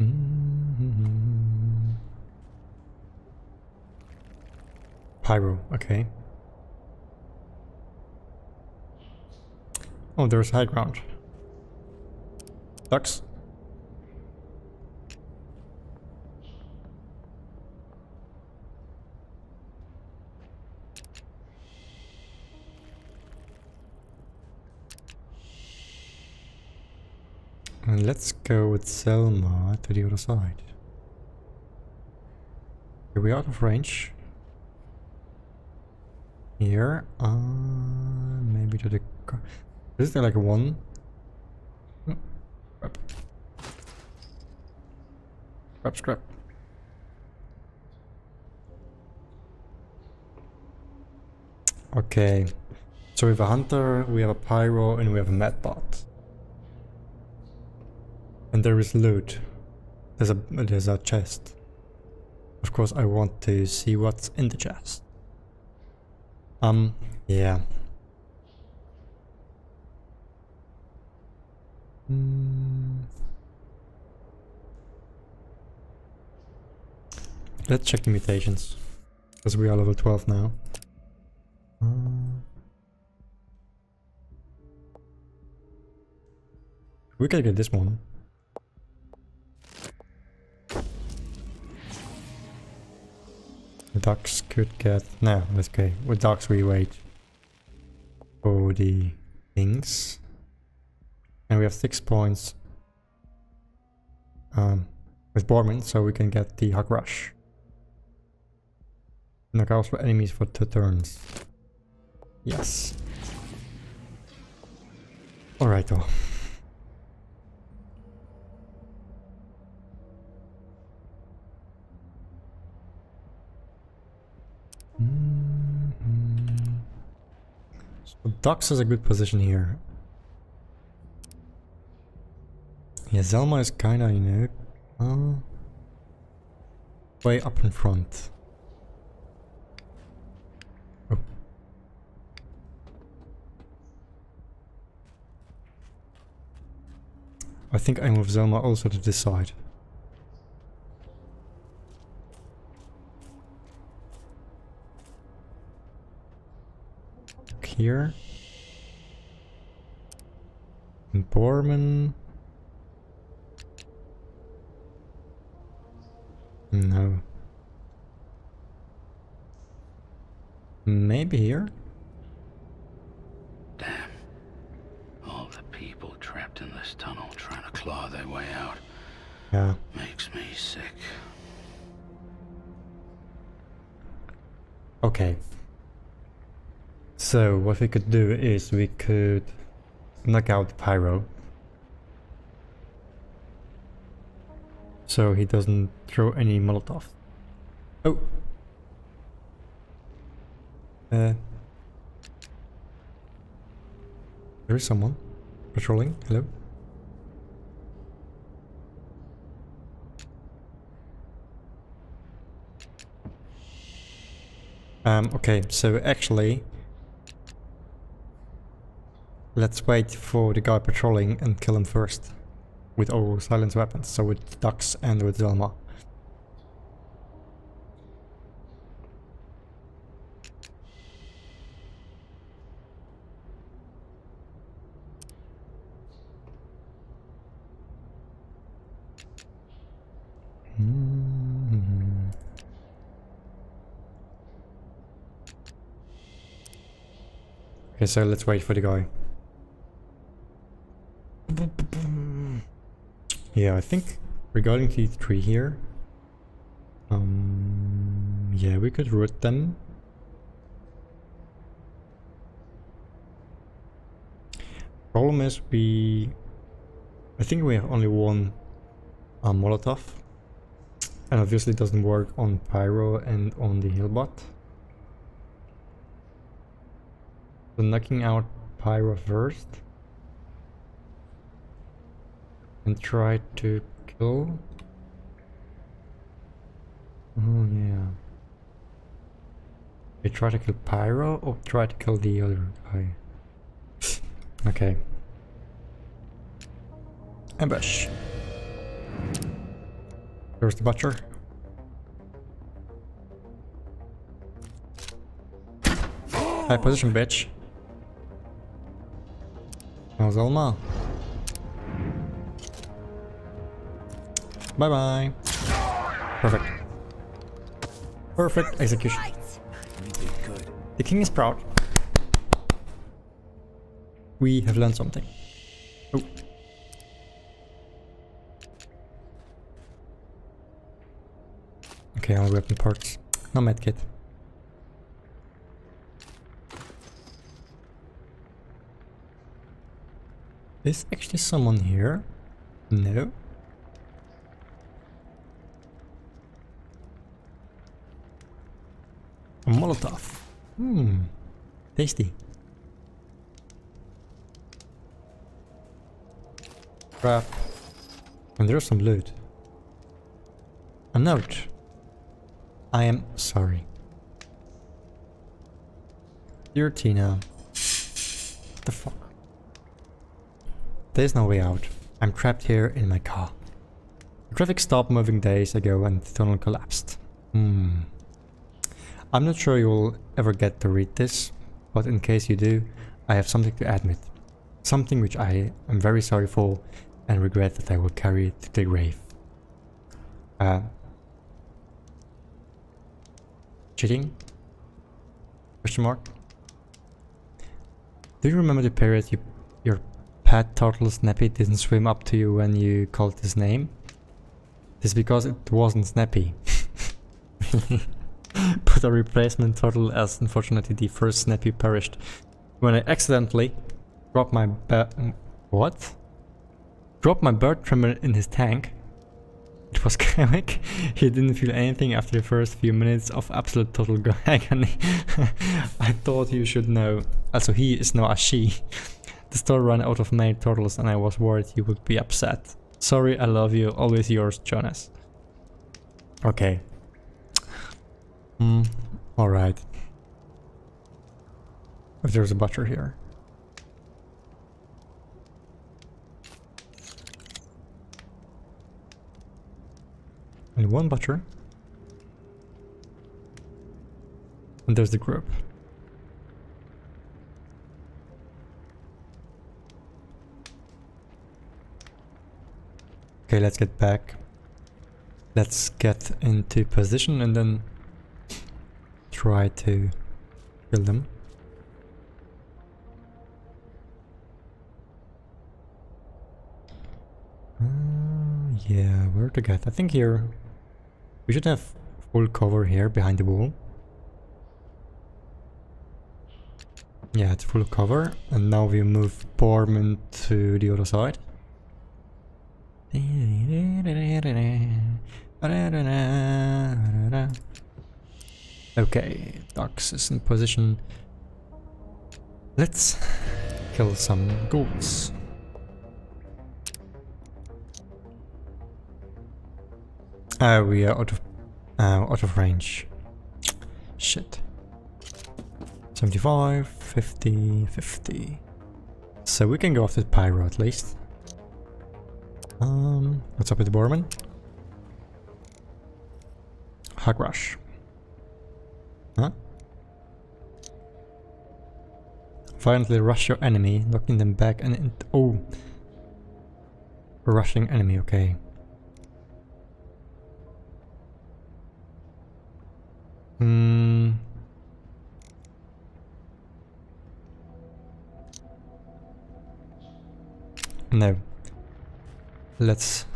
[SPEAKER 1] Mm-hmm. Pyro, okay. Oh, there's high ground. Dux. And let's go with Selma to the other side. Are we out of range? Here? Uh, maybe to the... car- Is there like a one? Oh, crap. Crap, scrap. Okay. So we have a hunter, we have a pyro, and we have a medbot. And there is loot. There's a there's a chest. Of course, I want to see what's in the chest. Um, yeah. Hmm. Let's check the mutations. Because we are level 12 now. Uh, we can get this one. Dux could get... No, that's okay. With Dux we wait for the things. And we have six points um, with Bormin, so we can get the Hog Rush. Knock for enemies for two turns. Yes. Alright though. Dux is a good position here. Yeah, Selma is kinda, you know, uh, way up in front. Oh. I think I move Selma also to side. Here. Bormin. No. Maybe here?
[SPEAKER 2] Damn. All the people trapped in this tunnel trying to claw their way out
[SPEAKER 1] Yeah.
[SPEAKER 2] makes me sick.
[SPEAKER 1] Okay. So what we could do is we could knock out Pyro. So he doesn't throw any Molotov. Oh. Uh. There is someone patrolling. Hello. Um, okay, so actually, let's wait for the guy patrolling and kill him first. with all silence weapons, so with Dux and with Selma. Hmm. Okay, so let's wait for the guy. Yeah, I think regarding the tree here, um, yeah, we could root them. Problem is we, I think we have only one uh, Molotov, and obviously it doesn't work on Pyro and on the Hillbot. So knocking out Pyro first. And try to kill. Oh yeah. We try to kill Pyro or try to kill the other guy? okay. Ambush. There's the butcher. High position, bitch. Now Selma. Bye bye. Perfect. Perfect execution. The king is proud. We have learned something. Oh. Okay, only weapon parts. No medkit. Is actually someone here? No. Molotov. Hmm. Tasty. Crap. And there's some loot. A note. I am sorry. Dear Tina. What the fuck? There's no way out. I'm trapped here in my car. The traffic stopped moving days ago and the tunnel collapsed. Hmm. I'm not sure you'll ever get to read this, but in case you do, I have something to admit. Something which I am very sorry for and regret that I will carry to the grave. Uh, cheating? Question mark? Do you remember the period you, your pet turtle Snappy didn't swim up to you when you called his name? This because it wasn't Snappy. Put a replacement turtle as unfortunately the first Snappy perished when I accidentally dropped my what? Dropped my bird trimmer in his tank. It was comic. he didn't feel anything after the first few minutes of absolute total agony. I thought you should know. Also, he is now a she. The store ran out of male turtles and I was worried you would be upset. Sorry, I love you. Always yours, Jonas. Okay. Hmm, alright. If there's a butcher here. Only one butcher. And there's the group. Okay, let's get back. Let's get into position and then try to kill them. Uh, yeah, where to get? I think here we should have full cover here behind the wall. Yeah, it's full cover, and now we move Bormin to the other side. Okay, Dux is in position. Let's kill some ghouls. Uh, we are out of uh, out of range. Shit. 75, 50, 50. So we can go after the Pyro at least. Um, what's up with the Bormin? Hog rush. Huh? Violently rush your enemy, knocking them back and in oh. Rushing enemy, okay. Hmm. No. Let's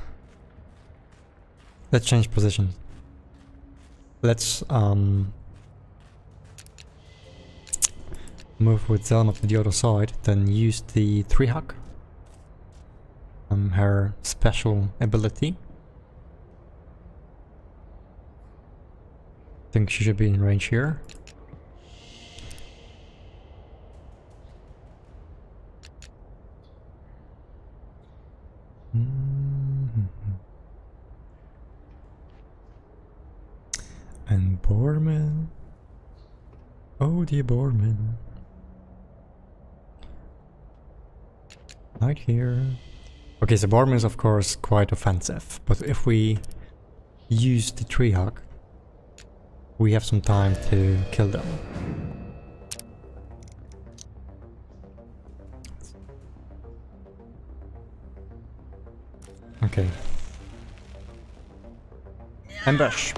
[SPEAKER 1] let's change position. Let's um move with Selma to the other side, then use the tree hug. Um, her special ability. I think she should be in range here. Mhm. And Bormin. Oh, dear Bormin. Right here. Okay, so Bormin is of course quite offensive, but if we use the tree hug, we have some time to kill them. Okay. Ambush.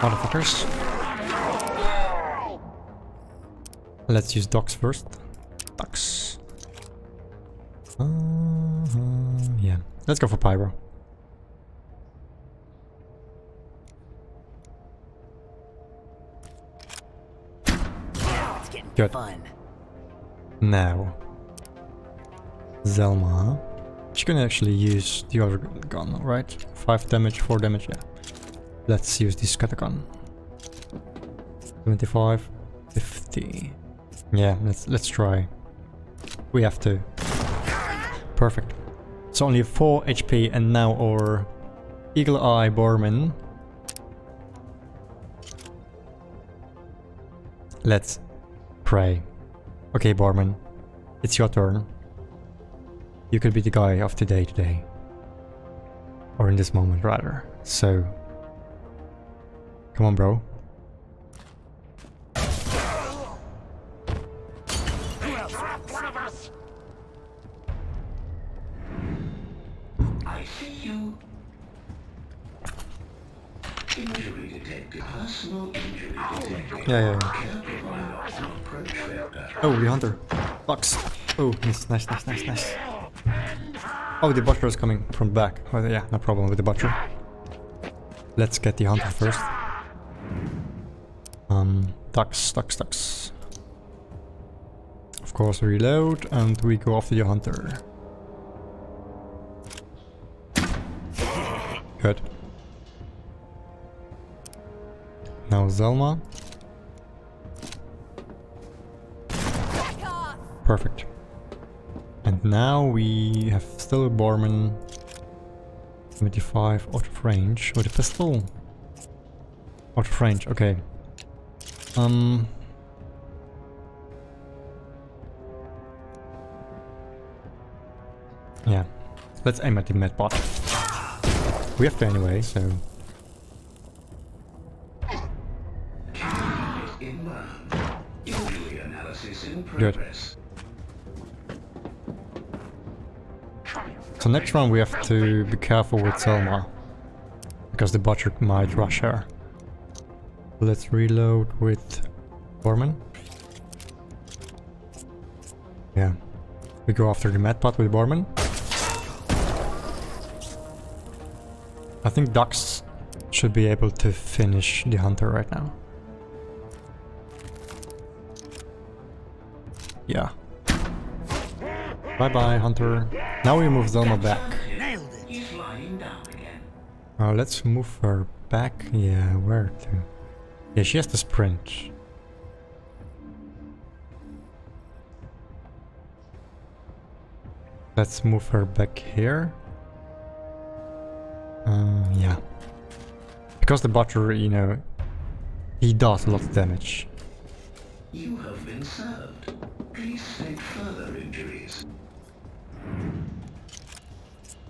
[SPEAKER 1] Motherfuckers. Let's use dogs first. Dogs. Uh -huh. Yeah. Let's go for Pyro. Good.
[SPEAKER 10] Fun.
[SPEAKER 1] Now. Selma. She can actually use the other gun, right? 5 damage, 4 damage, yeah. Let's use this scatter gun. 75, 50. Yeah, let's let's try. We have to. Perfect. It's only 4 HP and now our Eagle Eye Bormin. Let's pray. Okay, Bormin. It's your turn. You could be the guy of today today. Or in this moment, rather. So... Come on, bro. Nice, nice, nice, nice, nice. Oh, the butcher is coming from back. Oh, yeah, no problem with the butcher. Let's get the hunter first. Um, Dux, Dux, Dux. Of course, reload, and we go after the hunter. Good. Now Selma. Perfect. And now we have still a Bormin 75 out of range with a pistol. Out of range, okay. Um Yeah. Let's aim at the medbot. We have to anyway, so Good. So next round we have to be careful with Selma. Because the butcher might rush her. Let's reload with Bormin. Yeah. We go after the medbot with Bormin. I think Dux should be able to finish the hunter right now. Yeah. Bye bye, Hunter. Now we move Selma back.
[SPEAKER 7] Nailed it. He's lying down again.
[SPEAKER 1] Uh, let's move her back. Yeah, where to? Yeah, she has to sprint. Let's move her back here. Uh, yeah. Because the butcher, you know, he does a lot of damage.
[SPEAKER 7] You have been served. Please state further injuries.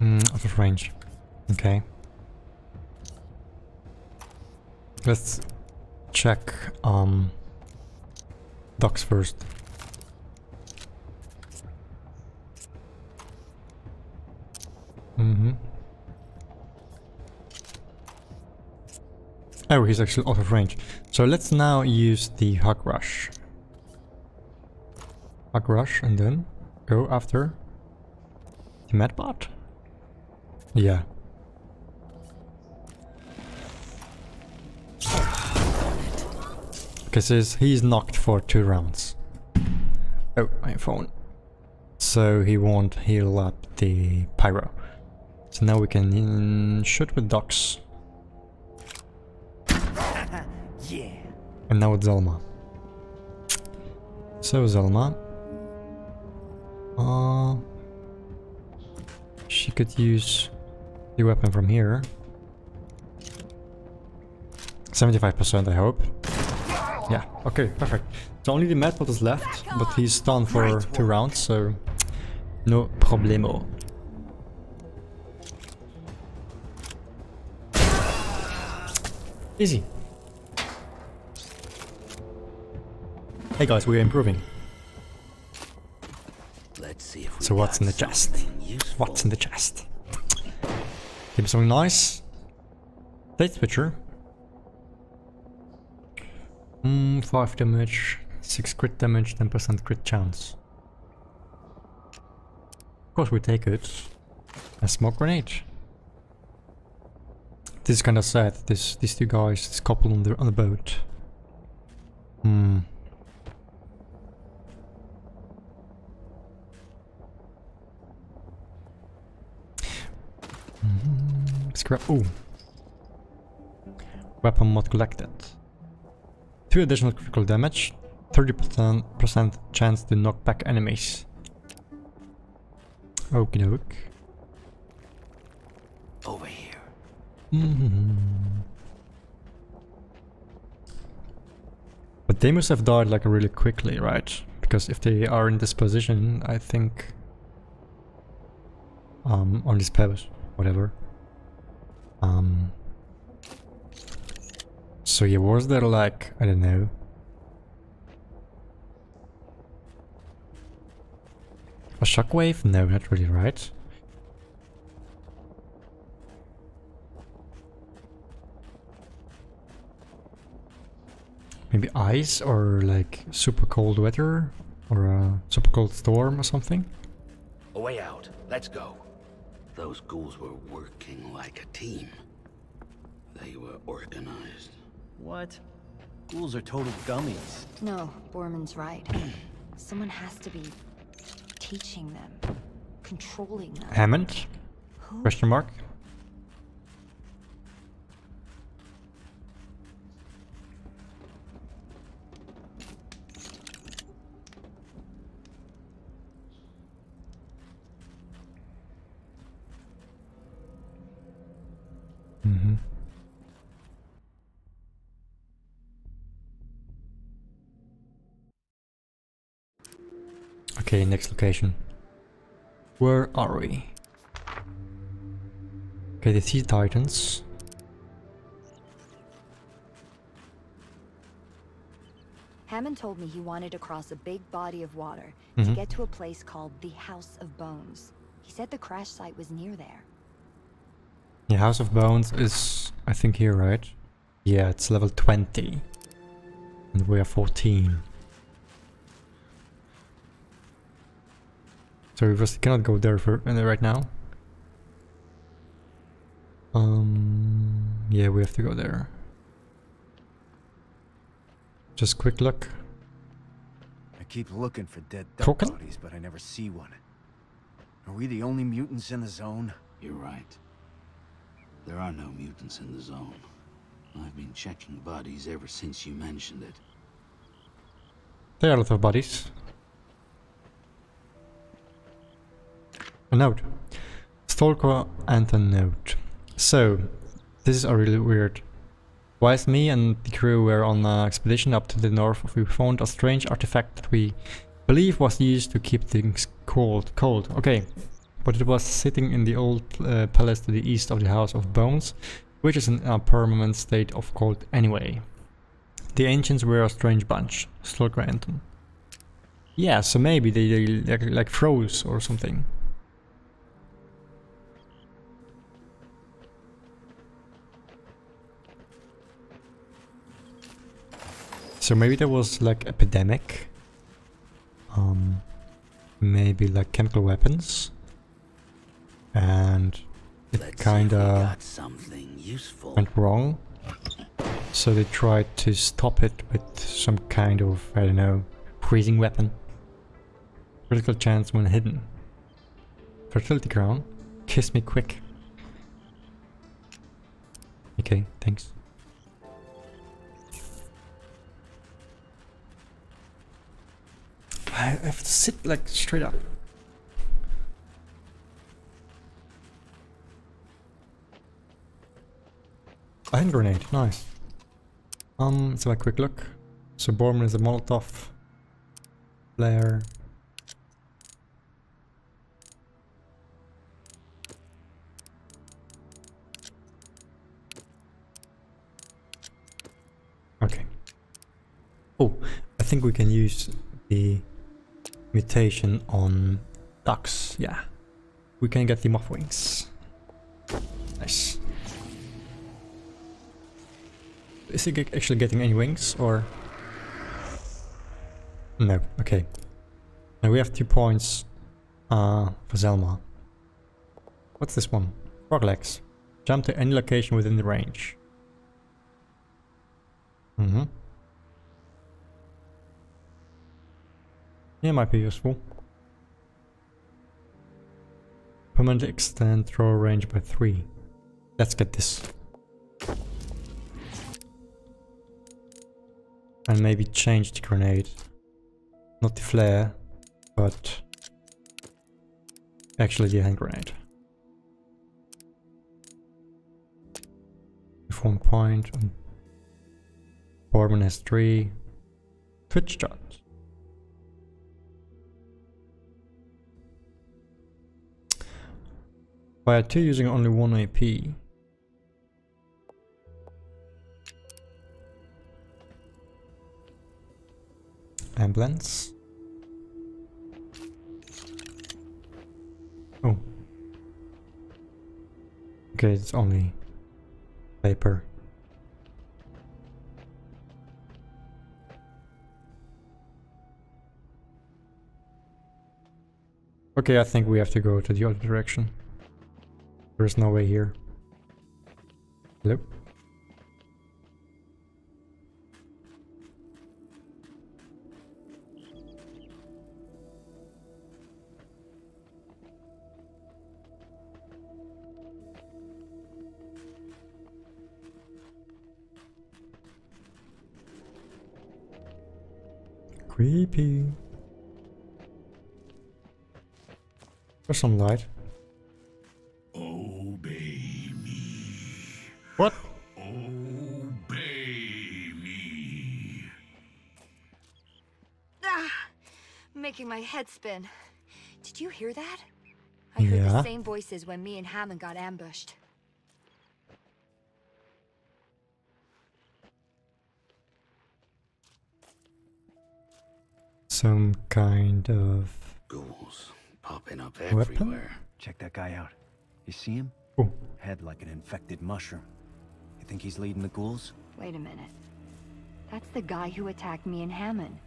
[SPEAKER 1] Mm, out of range. Okay. Let's check um Dux first. Mm-hmm. Oh, he's actually out of range. So let's now use the hog rush. Hog rush and then go after the medbot? Yeah. Because he's knocked for two rounds. Oh, my phone. So he won't heal up the pyro. So now we can mm, shoot with Dux.
[SPEAKER 5] Yeah.
[SPEAKER 1] And now it's Selma. So Selma. Uh, she could use the weapon from here. 75% I hope. Yeah, okay, perfect. So only the Medbot is left, but he's done for two rounds, so no problemo. Easy. Hey guys, we're improving.
[SPEAKER 2] Let's see if we
[SPEAKER 1] So what's in the chest? What's in the chest? Give me something nice. State switcher. Mm, 5 damage, 6 crit damage, 10% crit chance. Of course we take it. A smoke grenade. This is kinda sad, this these two guys, this couple on the on the boat. Hmm. Scrap. Ooh. Weapon mod collected. 2 additional critical damage, 30% chance to knock back enemies. Okie doke.
[SPEAKER 2] Over here.
[SPEAKER 1] Mhm. But they must have died like really quickly, right? Because if they are in this position, I think... Um, on this pose, whatever. Um... So yeah, was there like, I don't know... A shockwave? No, not really, right? Maybe ice or like super cold weather or a super cold storm or something?
[SPEAKER 2] A way out. Let's go. Those ghouls were working like a team. They were organized.
[SPEAKER 5] What? Ghouls are total gummies.
[SPEAKER 8] No, Bormin's right. Someone has to be teaching them, controlling them.
[SPEAKER 1] Hammon?
[SPEAKER 8] Who?
[SPEAKER 1] Question mark? Okay, next location. Where are we? Okay, the Sea Titans.
[SPEAKER 8] Hammon told me he wanted to cross a big body of water
[SPEAKER 1] Mhm.
[SPEAKER 8] to get to a place called the House of Bones. He said the crash site was near there.
[SPEAKER 1] The House of Bones is, I think, here, right? Yeah, it's level 20. And we are 14. So we just cannot go there for uh, right now. Um, yeah, we have to go there. Just quick look.
[SPEAKER 5] I keep looking for dead duck bodies, but I never see one. Are we the only mutants in the zone?
[SPEAKER 2] You're right. There are no mutants in the zone. I've been checking bodies ever since you mentioned it.
[SPEAKER 1] There are a lot of bodies. A note. Stalker and a note. So, this is a really weird. Whilst me and the crew were on an expedition up to the north, we found a strange artifact that we believe was used to keep things cold. Cold. Okay. but it was sitting in the old uh, palace to the east of the House of Bones, which is in a permanent state of cold anyway. The ancients were a strange bunch, Anton. Yeah, so maybe they, they like, like froze or something. So maybe there was like epidemic. Um, maybe like chemical weapons. And it
[SPEAKER 2] Let's see if we
[SPEAKER 1] kinda
[SPEAKER 2] useful.
[SPEAKER 1] went wrong. So they tried to stop it with some kind of, I don't know, freezing weapon. Critical chance when hidden. Fertility crown. Kiss me quick. Okay, thanks. I have to sit like straight up. A hand grenade, nice. Um, let's have a quick look. So Bormin is a Molotov. Flare. Okay. Oh, I think we can use the mutation on Dux. Yeah. We can get the moth wings. Nice. Is he actually getting any wings or? No. Okay. Now we have two points uh, for Selma. What's this one? Frog legs. Jump to any location within the range. Mm-hmm. Yeah, might be useful. Permanent extend throw range by 3. Let's get this. And maybe change the grenade. Not the flare, but actually the hand grenade. With one point. Bormin has 3. Twitch shot. By 2 using only 1 AP. Ambulance. Oh. Okay, it's only paper. Okay, I think we have to go to the other direction. There's no way here. Hello? Creepy. There's some light. What?
[SPEAKER 6] Obey me.
[SPEAKER 8] Ah, making my head spin. Did you hear that? I heard
[SPEAKER 1] Yeah.
[SPEAKER 8] the same voices when me and Hammon got ambushed.
[SPEAKER 1] Some kind of
[SPEAKER 2] Ghouls popping up
[SPEAKER 1] Weapon?
[SPEAKER 2] everywhere.
[SPEAKER 5] Check that guy out. You see him?
[SPEAKER 1] Oh.
[SPEAKER 5] Head like an infected mushroom. You think he's leading the ghouls?
[SPEAKER 8] Wait a minute. That's the guy who attacked me and Hammon.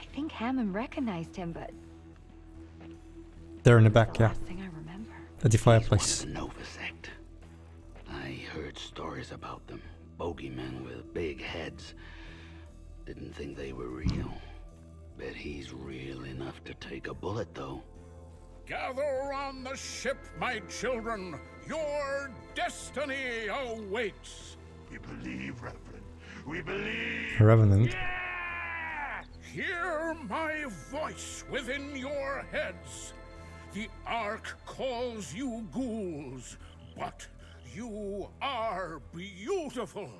[SPEAKER 8] I think Hammon recognized him, but
[SPEAKER 1] They're in the
[SPEAKER 8] the
[SPEAKER 1] back, yeah.
[SPEAKER 8] thing I remember.
[SPEAKER 1] At the
[SPEAKER 2] He's one of
[SPEAKER 1] fireplace.
[SPEAKER 2] the Nova sect. I heard stories about them. Bogeymen with big heads. Didn't think they were real. Bet he's real enough to take a bullet, though.
[SPEAKER 6] Gather around the ship, my children. Your destiny awaits. We believe, Reverend. We believe.
[SPEAKER 1] Revenant.
[SPEAKER 6] Hear my voice within your heads. The Ark calls you ghouls, but you are beautiful.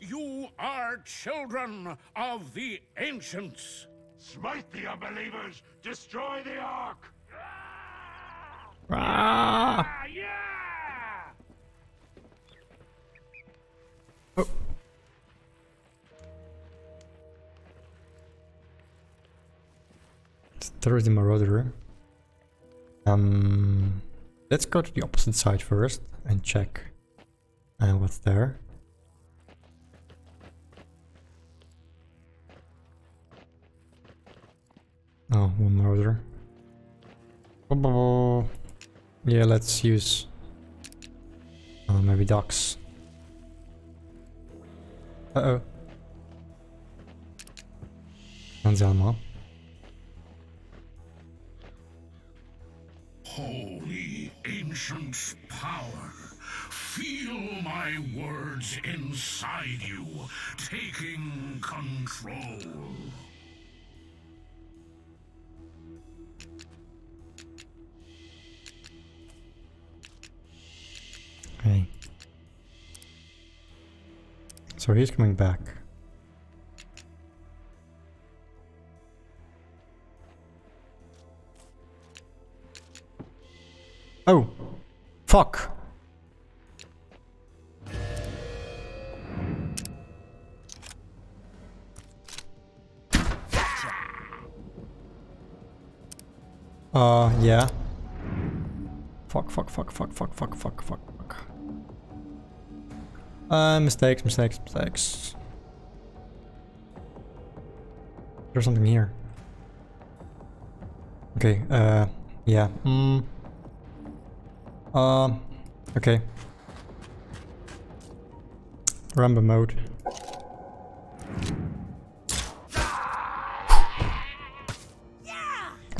[SPEAKER 6] You are children of the ancients. Smite the unbelievers! Destroy the Ark!
[SPEAKER 1] Ah! Oh. The marauder. Um, let's go to the opposite side first and check uh, what's there. Oh, one marauder. Yeah, let's use uh, maybe Dux. Uh oh. Anselmo.
[SPEAKER 6] Holy ancient power, feel my words inside you, taking control.
[SPEAKER 1] Okay. So he's coming back. Oh! Fuck! Uh, yeah. Fuck, fuck, fuck, fuck, fuck, fuck, fuck, fuck. Uh, mistakes, mistakes, mistakes. There's something here. Okay, uh, yeah. Mm. Um, okay. Rumble mode.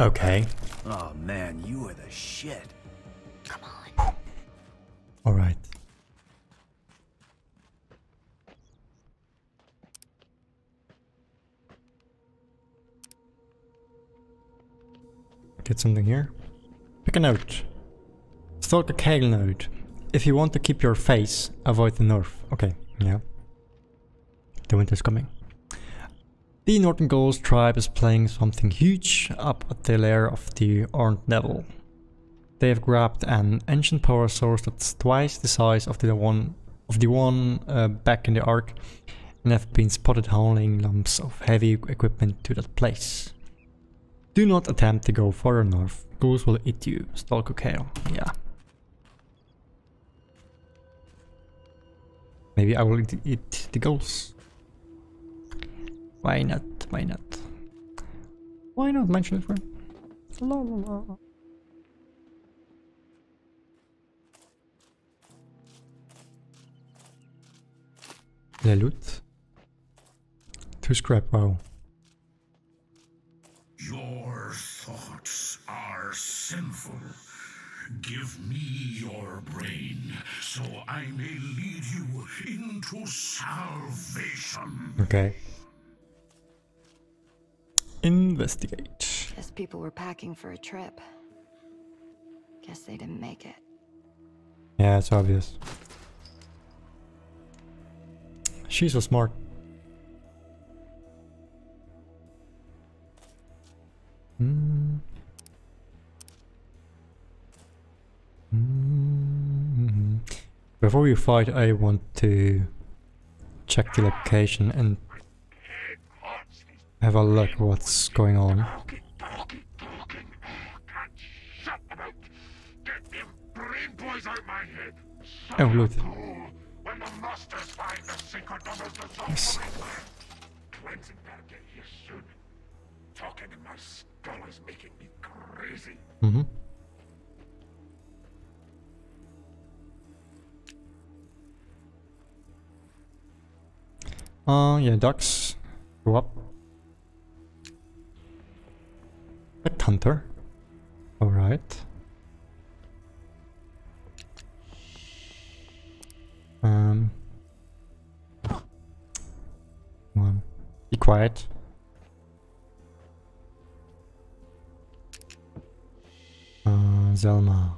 [SPEAKER 1] Okay.
[SPEAKER 5] Oh man, you are the shit. Come on.
[SPEAKER 1] All right. Get something here. Pick a note. Stalker Kale note. If you want to keep your face, avoid the north. Okay, yeah. The winter's coming. The Northern Ghouls tribe is playing something huge up at the lair of the Orange Devil. They have grabbed an ancient power source that's twice the size of the one of the one uh, back in the Ark and have been spotted hauling lumps of heavy equipment to that place. Do not attempt to go further north. Ghouls will eat you. Stalker Kale. Yeah. Maybe I will eat, the ghouls. Why not? Why not? Why not mention it for? La la la. La loot. Two scrap, wow.
[SPEAKER 6] Your thoughts are sinful. Give me your brain so I may lead you into salvation.
[SPEAKER 1] Okay. Investigate.
[SPEAKER 8] Guess people were packing for a trip. Guess they didn't make it.
[SPEAKER 1] Yeah, it's obvious. She's so smart. Mm. Mm. Before we fight, I want to check the location and have a look what's going on. Oh, loot.
[SPEAKER 6] When Talking in my skull is making me crazy.
[SPEAKER 1] Mm-hmm. Uh, yeah, Dux. Go up. Pet hunter. Alright. Um. Come on. Be quiet. Selma.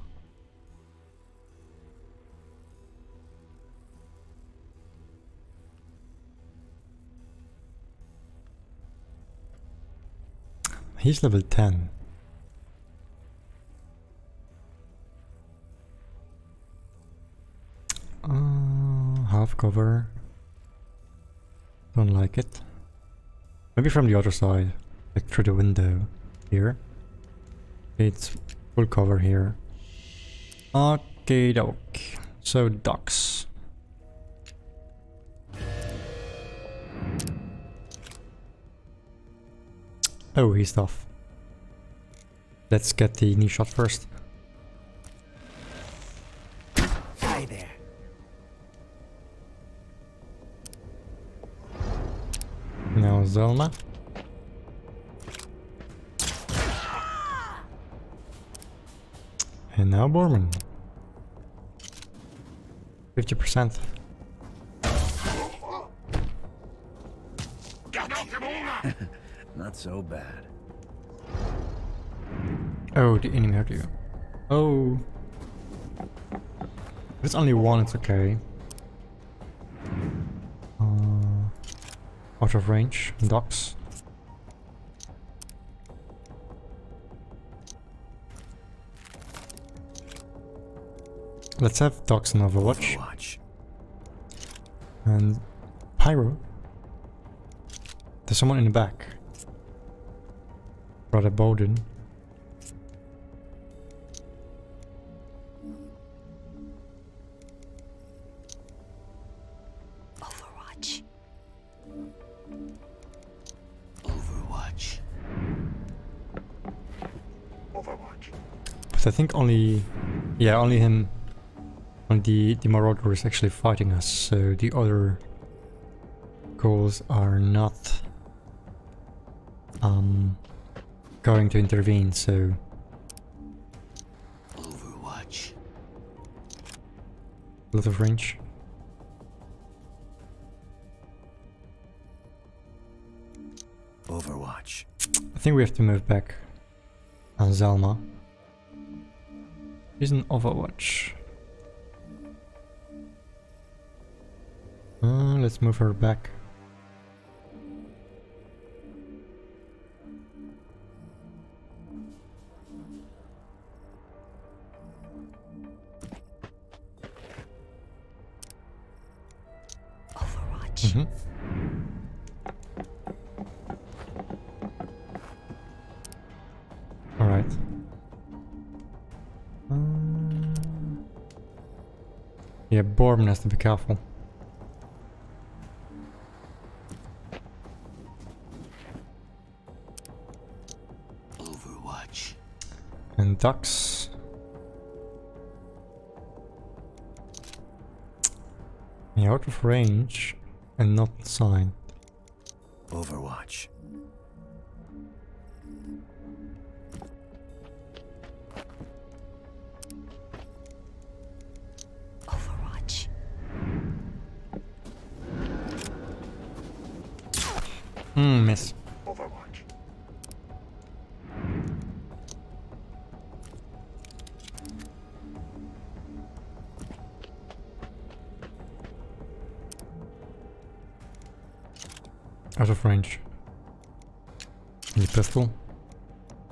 [SPEAKER 1] He's level 10. Uh, half cover. Don't like it. Maybe from the other side, like through the window here. It's full cover here. Okay, doke. So Dux. Oh, he's tough. Let's get the knee shot first.
[SPEAKER 2] Hi there.
[SPEAKER 1] Now Selma. And now Bormin. 50%.
[SPEAKER 5] Not so bad.
[SPEAKER 1] Oh, the enemy hurt you. Oh. If it's only one, it's okay. Uh, out of range, Dux. Let's have Dux in Overwatch.
[SPEAKER 5] Overwatch.
[SPEAKER 1] And Pyro. There's someone in the back. Brother Bowden.
[SPEAKER 8] Overwatch.
[SPEAKER 2] Overwatch.
[SPEAKER 6] Overwatch.
[SPEAKER 1] But I think only, yeah, only him, only the, the Marauder is actually fighting us, so the other ghouls are not um, going to intervene, so
[SPEAKER 2] Overwatch.
[SPEAKER 1] a lot of range.
[SPEAKER 5] Overwatch.
[SPEAKER 1] I think we have to move back on Selma. He's an Overwatch. Uh, let's move her back.
[SPEAKER 8] Overwatch.
[SPEAKER 1] Mhm. All right. Um, yeah, Bormin has to be careful. Ducks. Yeah, out of range and not signed.
[SPEAKER 5] Overwatch.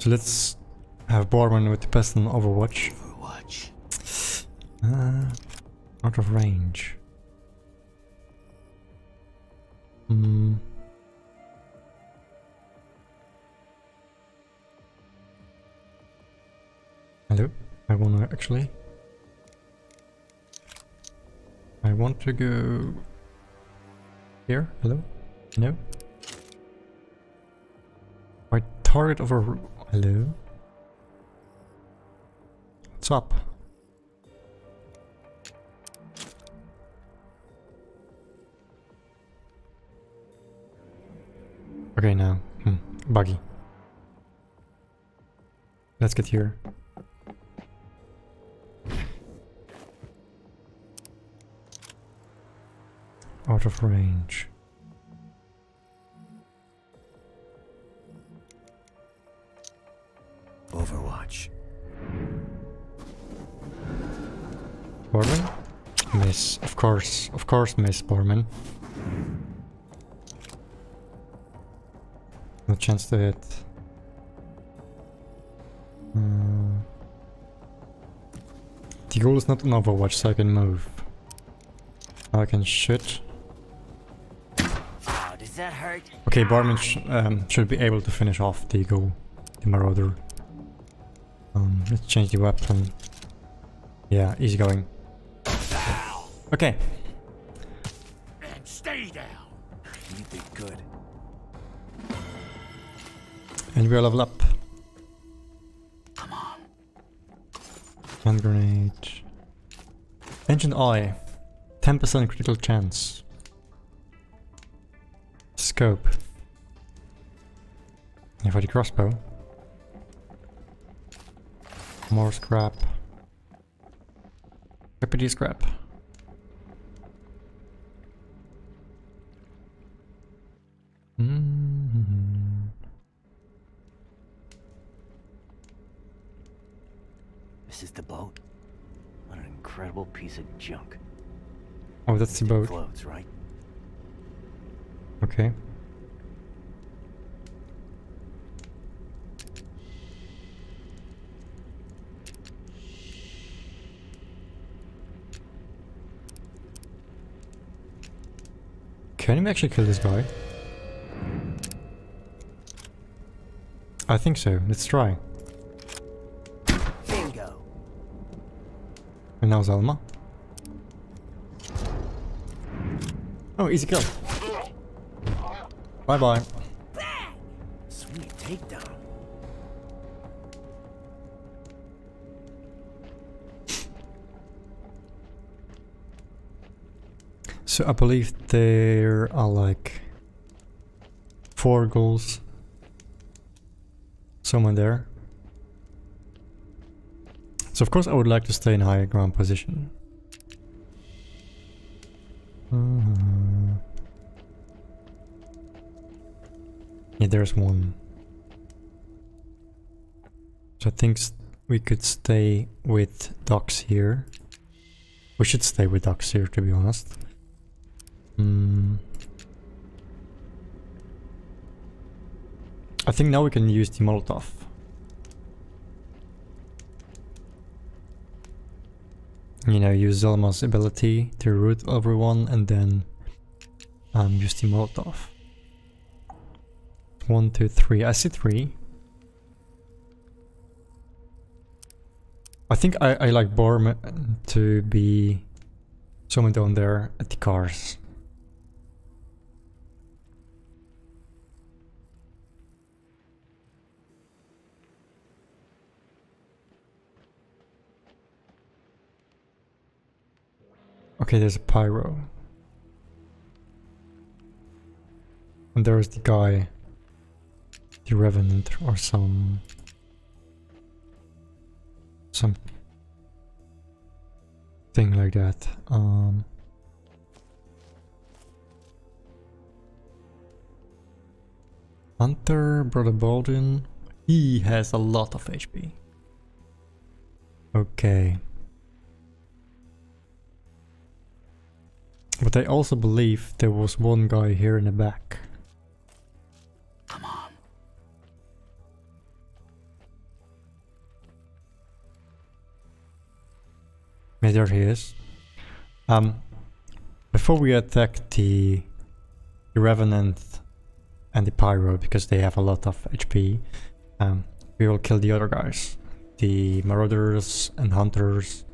[SPEAKER 1] So let's have Bormin with the pistol and Overwatch.
[SPEAKER 2] Overwatch.
[SPEAKER 1] Uh, out of range. Hmm. Hello? I wanna actually. I want to go here. Hello? No? My target over. Hello? What's up? Okay, now. Hmm. Buggy. Let's get here. Out of range. Course. Of course, Miss Bormin. No chance to hit. Uh, the ghoul is not an Overwatch, so I can move. I can shoot.
[SPEAKER 2] Oh, does that hurt?
[SPEAKER 1] Okay, Bormin sh um, should be able to finish off the ghoul, the Marauder. Um, let's change the weapon. Yeah, easy going. Okay.
[SPEAKER 9] And
[SPEAKER 1] we are level up. Come on. Hand grenade. Ancient Eye. 10% critical chance. Scope. And for the crossbow. More scrap. Rapidity scrap. Mm-hmm.
[SPEAKER 5] This is the boat. What an incredible piece of junk.
[SPEAKER 1] Oh, that's the boat.
[SPEAKER 5] floats, right?
[SPEAKER 1] Okay. Can we actually kill this guy? I think so. Let's try.
[SPEAKER 2] Bingo.
[SPEAKER 1] And now Selma. Oh, easy kill. Bye bye.
[SPEAKER 5] Sweet takedown.
[SPEAKER 1] So I believe there are like four ghouls. Someone there. So of course I would like to stay in high ground position. Uh, yeah, there's one. So I think we could stay with Dux here. We should stay with Dux here, to be honest. Hmm. I think now we can use the Molotov. You know, use Selma's ability to root everyone and then um, use the Molotov. One, two, three. I see three. I think I, I like Borm to be somewhere down there at the cars. Okay, there's a pyro. And there's the guy, the revenant or some, some thing like that. Um, Hunter, Brother Baldwin, he has a lot of HP. Okay. But I also believe there was one guy here in the back. There he is. Um, before we attack the, the Revenant and the Pyro, because they have a lot of HP, um, we will kill the other guys. The Marauders and Hunters.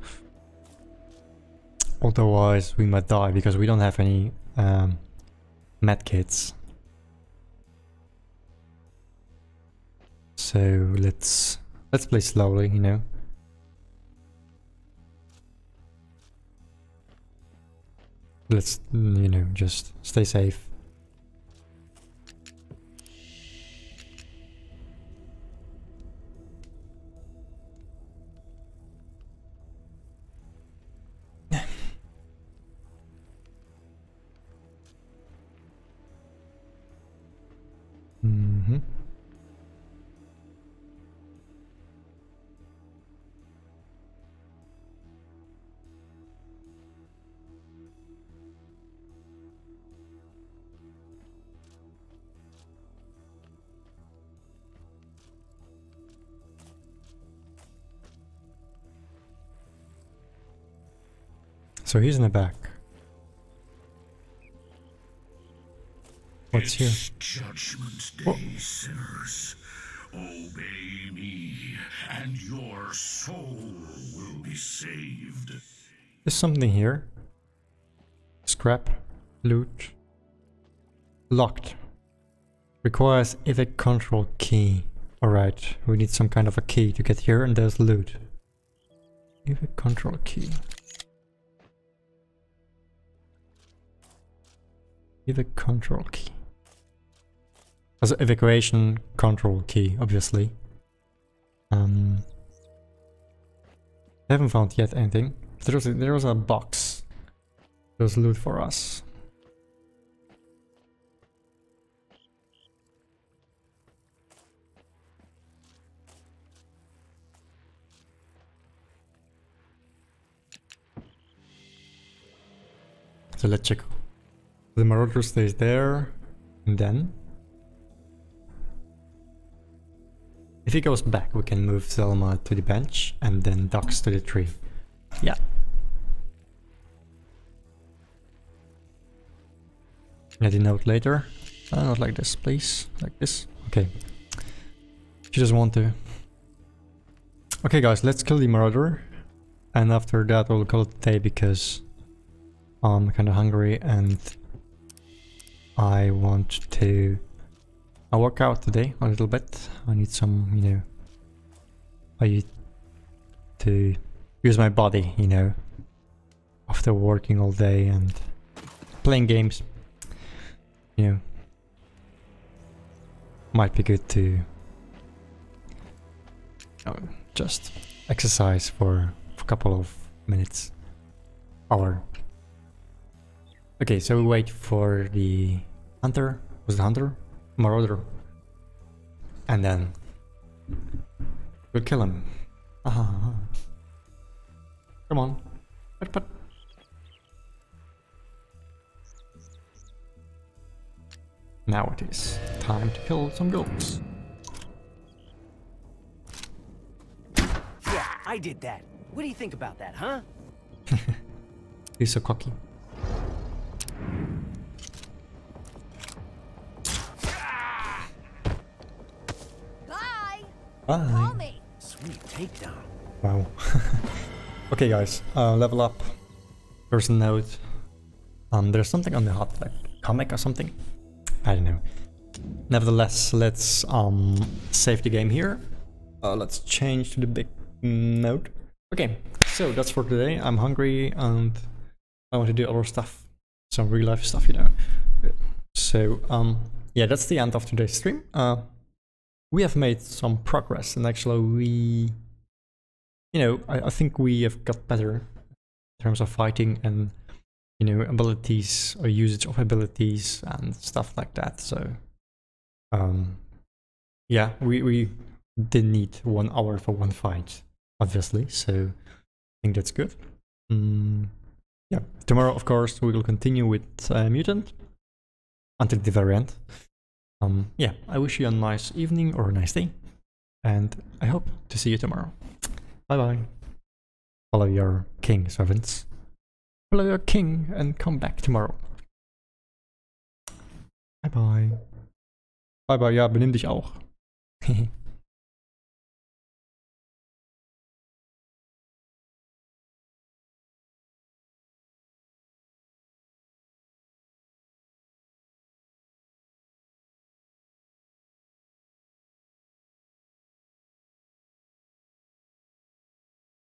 [SPEAKER 1] Otherwise, we might die, because we don't have any um, medkits. So let's let's play slowly, you know. Let's, you know, just stay safe. so he's in the back. What's here?
[SPEAKER 6] Judgment day, Whoa. sinners. Obey me, and your soul will be saved.
[SPEAKER 1] There's something here. Scrap. Loot. Locked. Requires evic control key. Alright, we need some kind of a key to get here and there's loot. Evic control key. Evac control key. As evacuation control key, obviously. Um, haven't found yet anything. There's a, there's a box. There's loot for us. So let's check. The Marauder stays there, and then... If he goes back, we can move Selma to the bench, and then Dux to the tree. Yeah. Add a note later. Uh, not like this, please. Like this. Okay. She doesn't want to. Okay guys, let's kill the Marauder. And after that we'll call it a day because I'm kinda hungry and I want to I work out today a little bit. I need some, you know I need to use my body, you know after working all day and playing games. You know might be good to uh, just exercise for, for a couple of minutes hour okay so we wait for the hunter was the hunter marauder and then we'll kill him uh come on but, but. now it is time to kill some goats
[SPEAKER 10] Yeah, I did that. What do you think about that, huh?
[SPEAKER 1] He's so cocky.
[SPEAKER 8] Bye.
[SPEAKER 1] Bye.
[SPEAKER 8] Call me.
[SPEAKER 10] Sweet takedown.
[SPEAKER 1] Wow. okay, guys, uh, level up. There's a note. Um, there's something on the hot like comic or something. I don't know. Nevertheless, let's um save the game here. Uh, let's change to the big note. Okay, so that's for today. I'm hungry and I want to do other stuff, some real life stuff, you know. So um, yeah, that's the end of today's stream. Uh, we have made some progress, and actually we you know, I, I think we have got better in terms of fighting and you know abilities or usage of abilities and stuff like that. So um yeah, we we didn't need one hour for one fight, obviously. So I think that's good. Mm, yeah, tomorrow of course we will continue with uh, mutant until the very end. Um, yeah, I wish you a nice evening or a nice day, and I hope to see you tomorrow. Bye bye. Follow your king, servants. Follow your king and come back tomorrow. Bye bye. Bye bye, ja, benimm dich auch.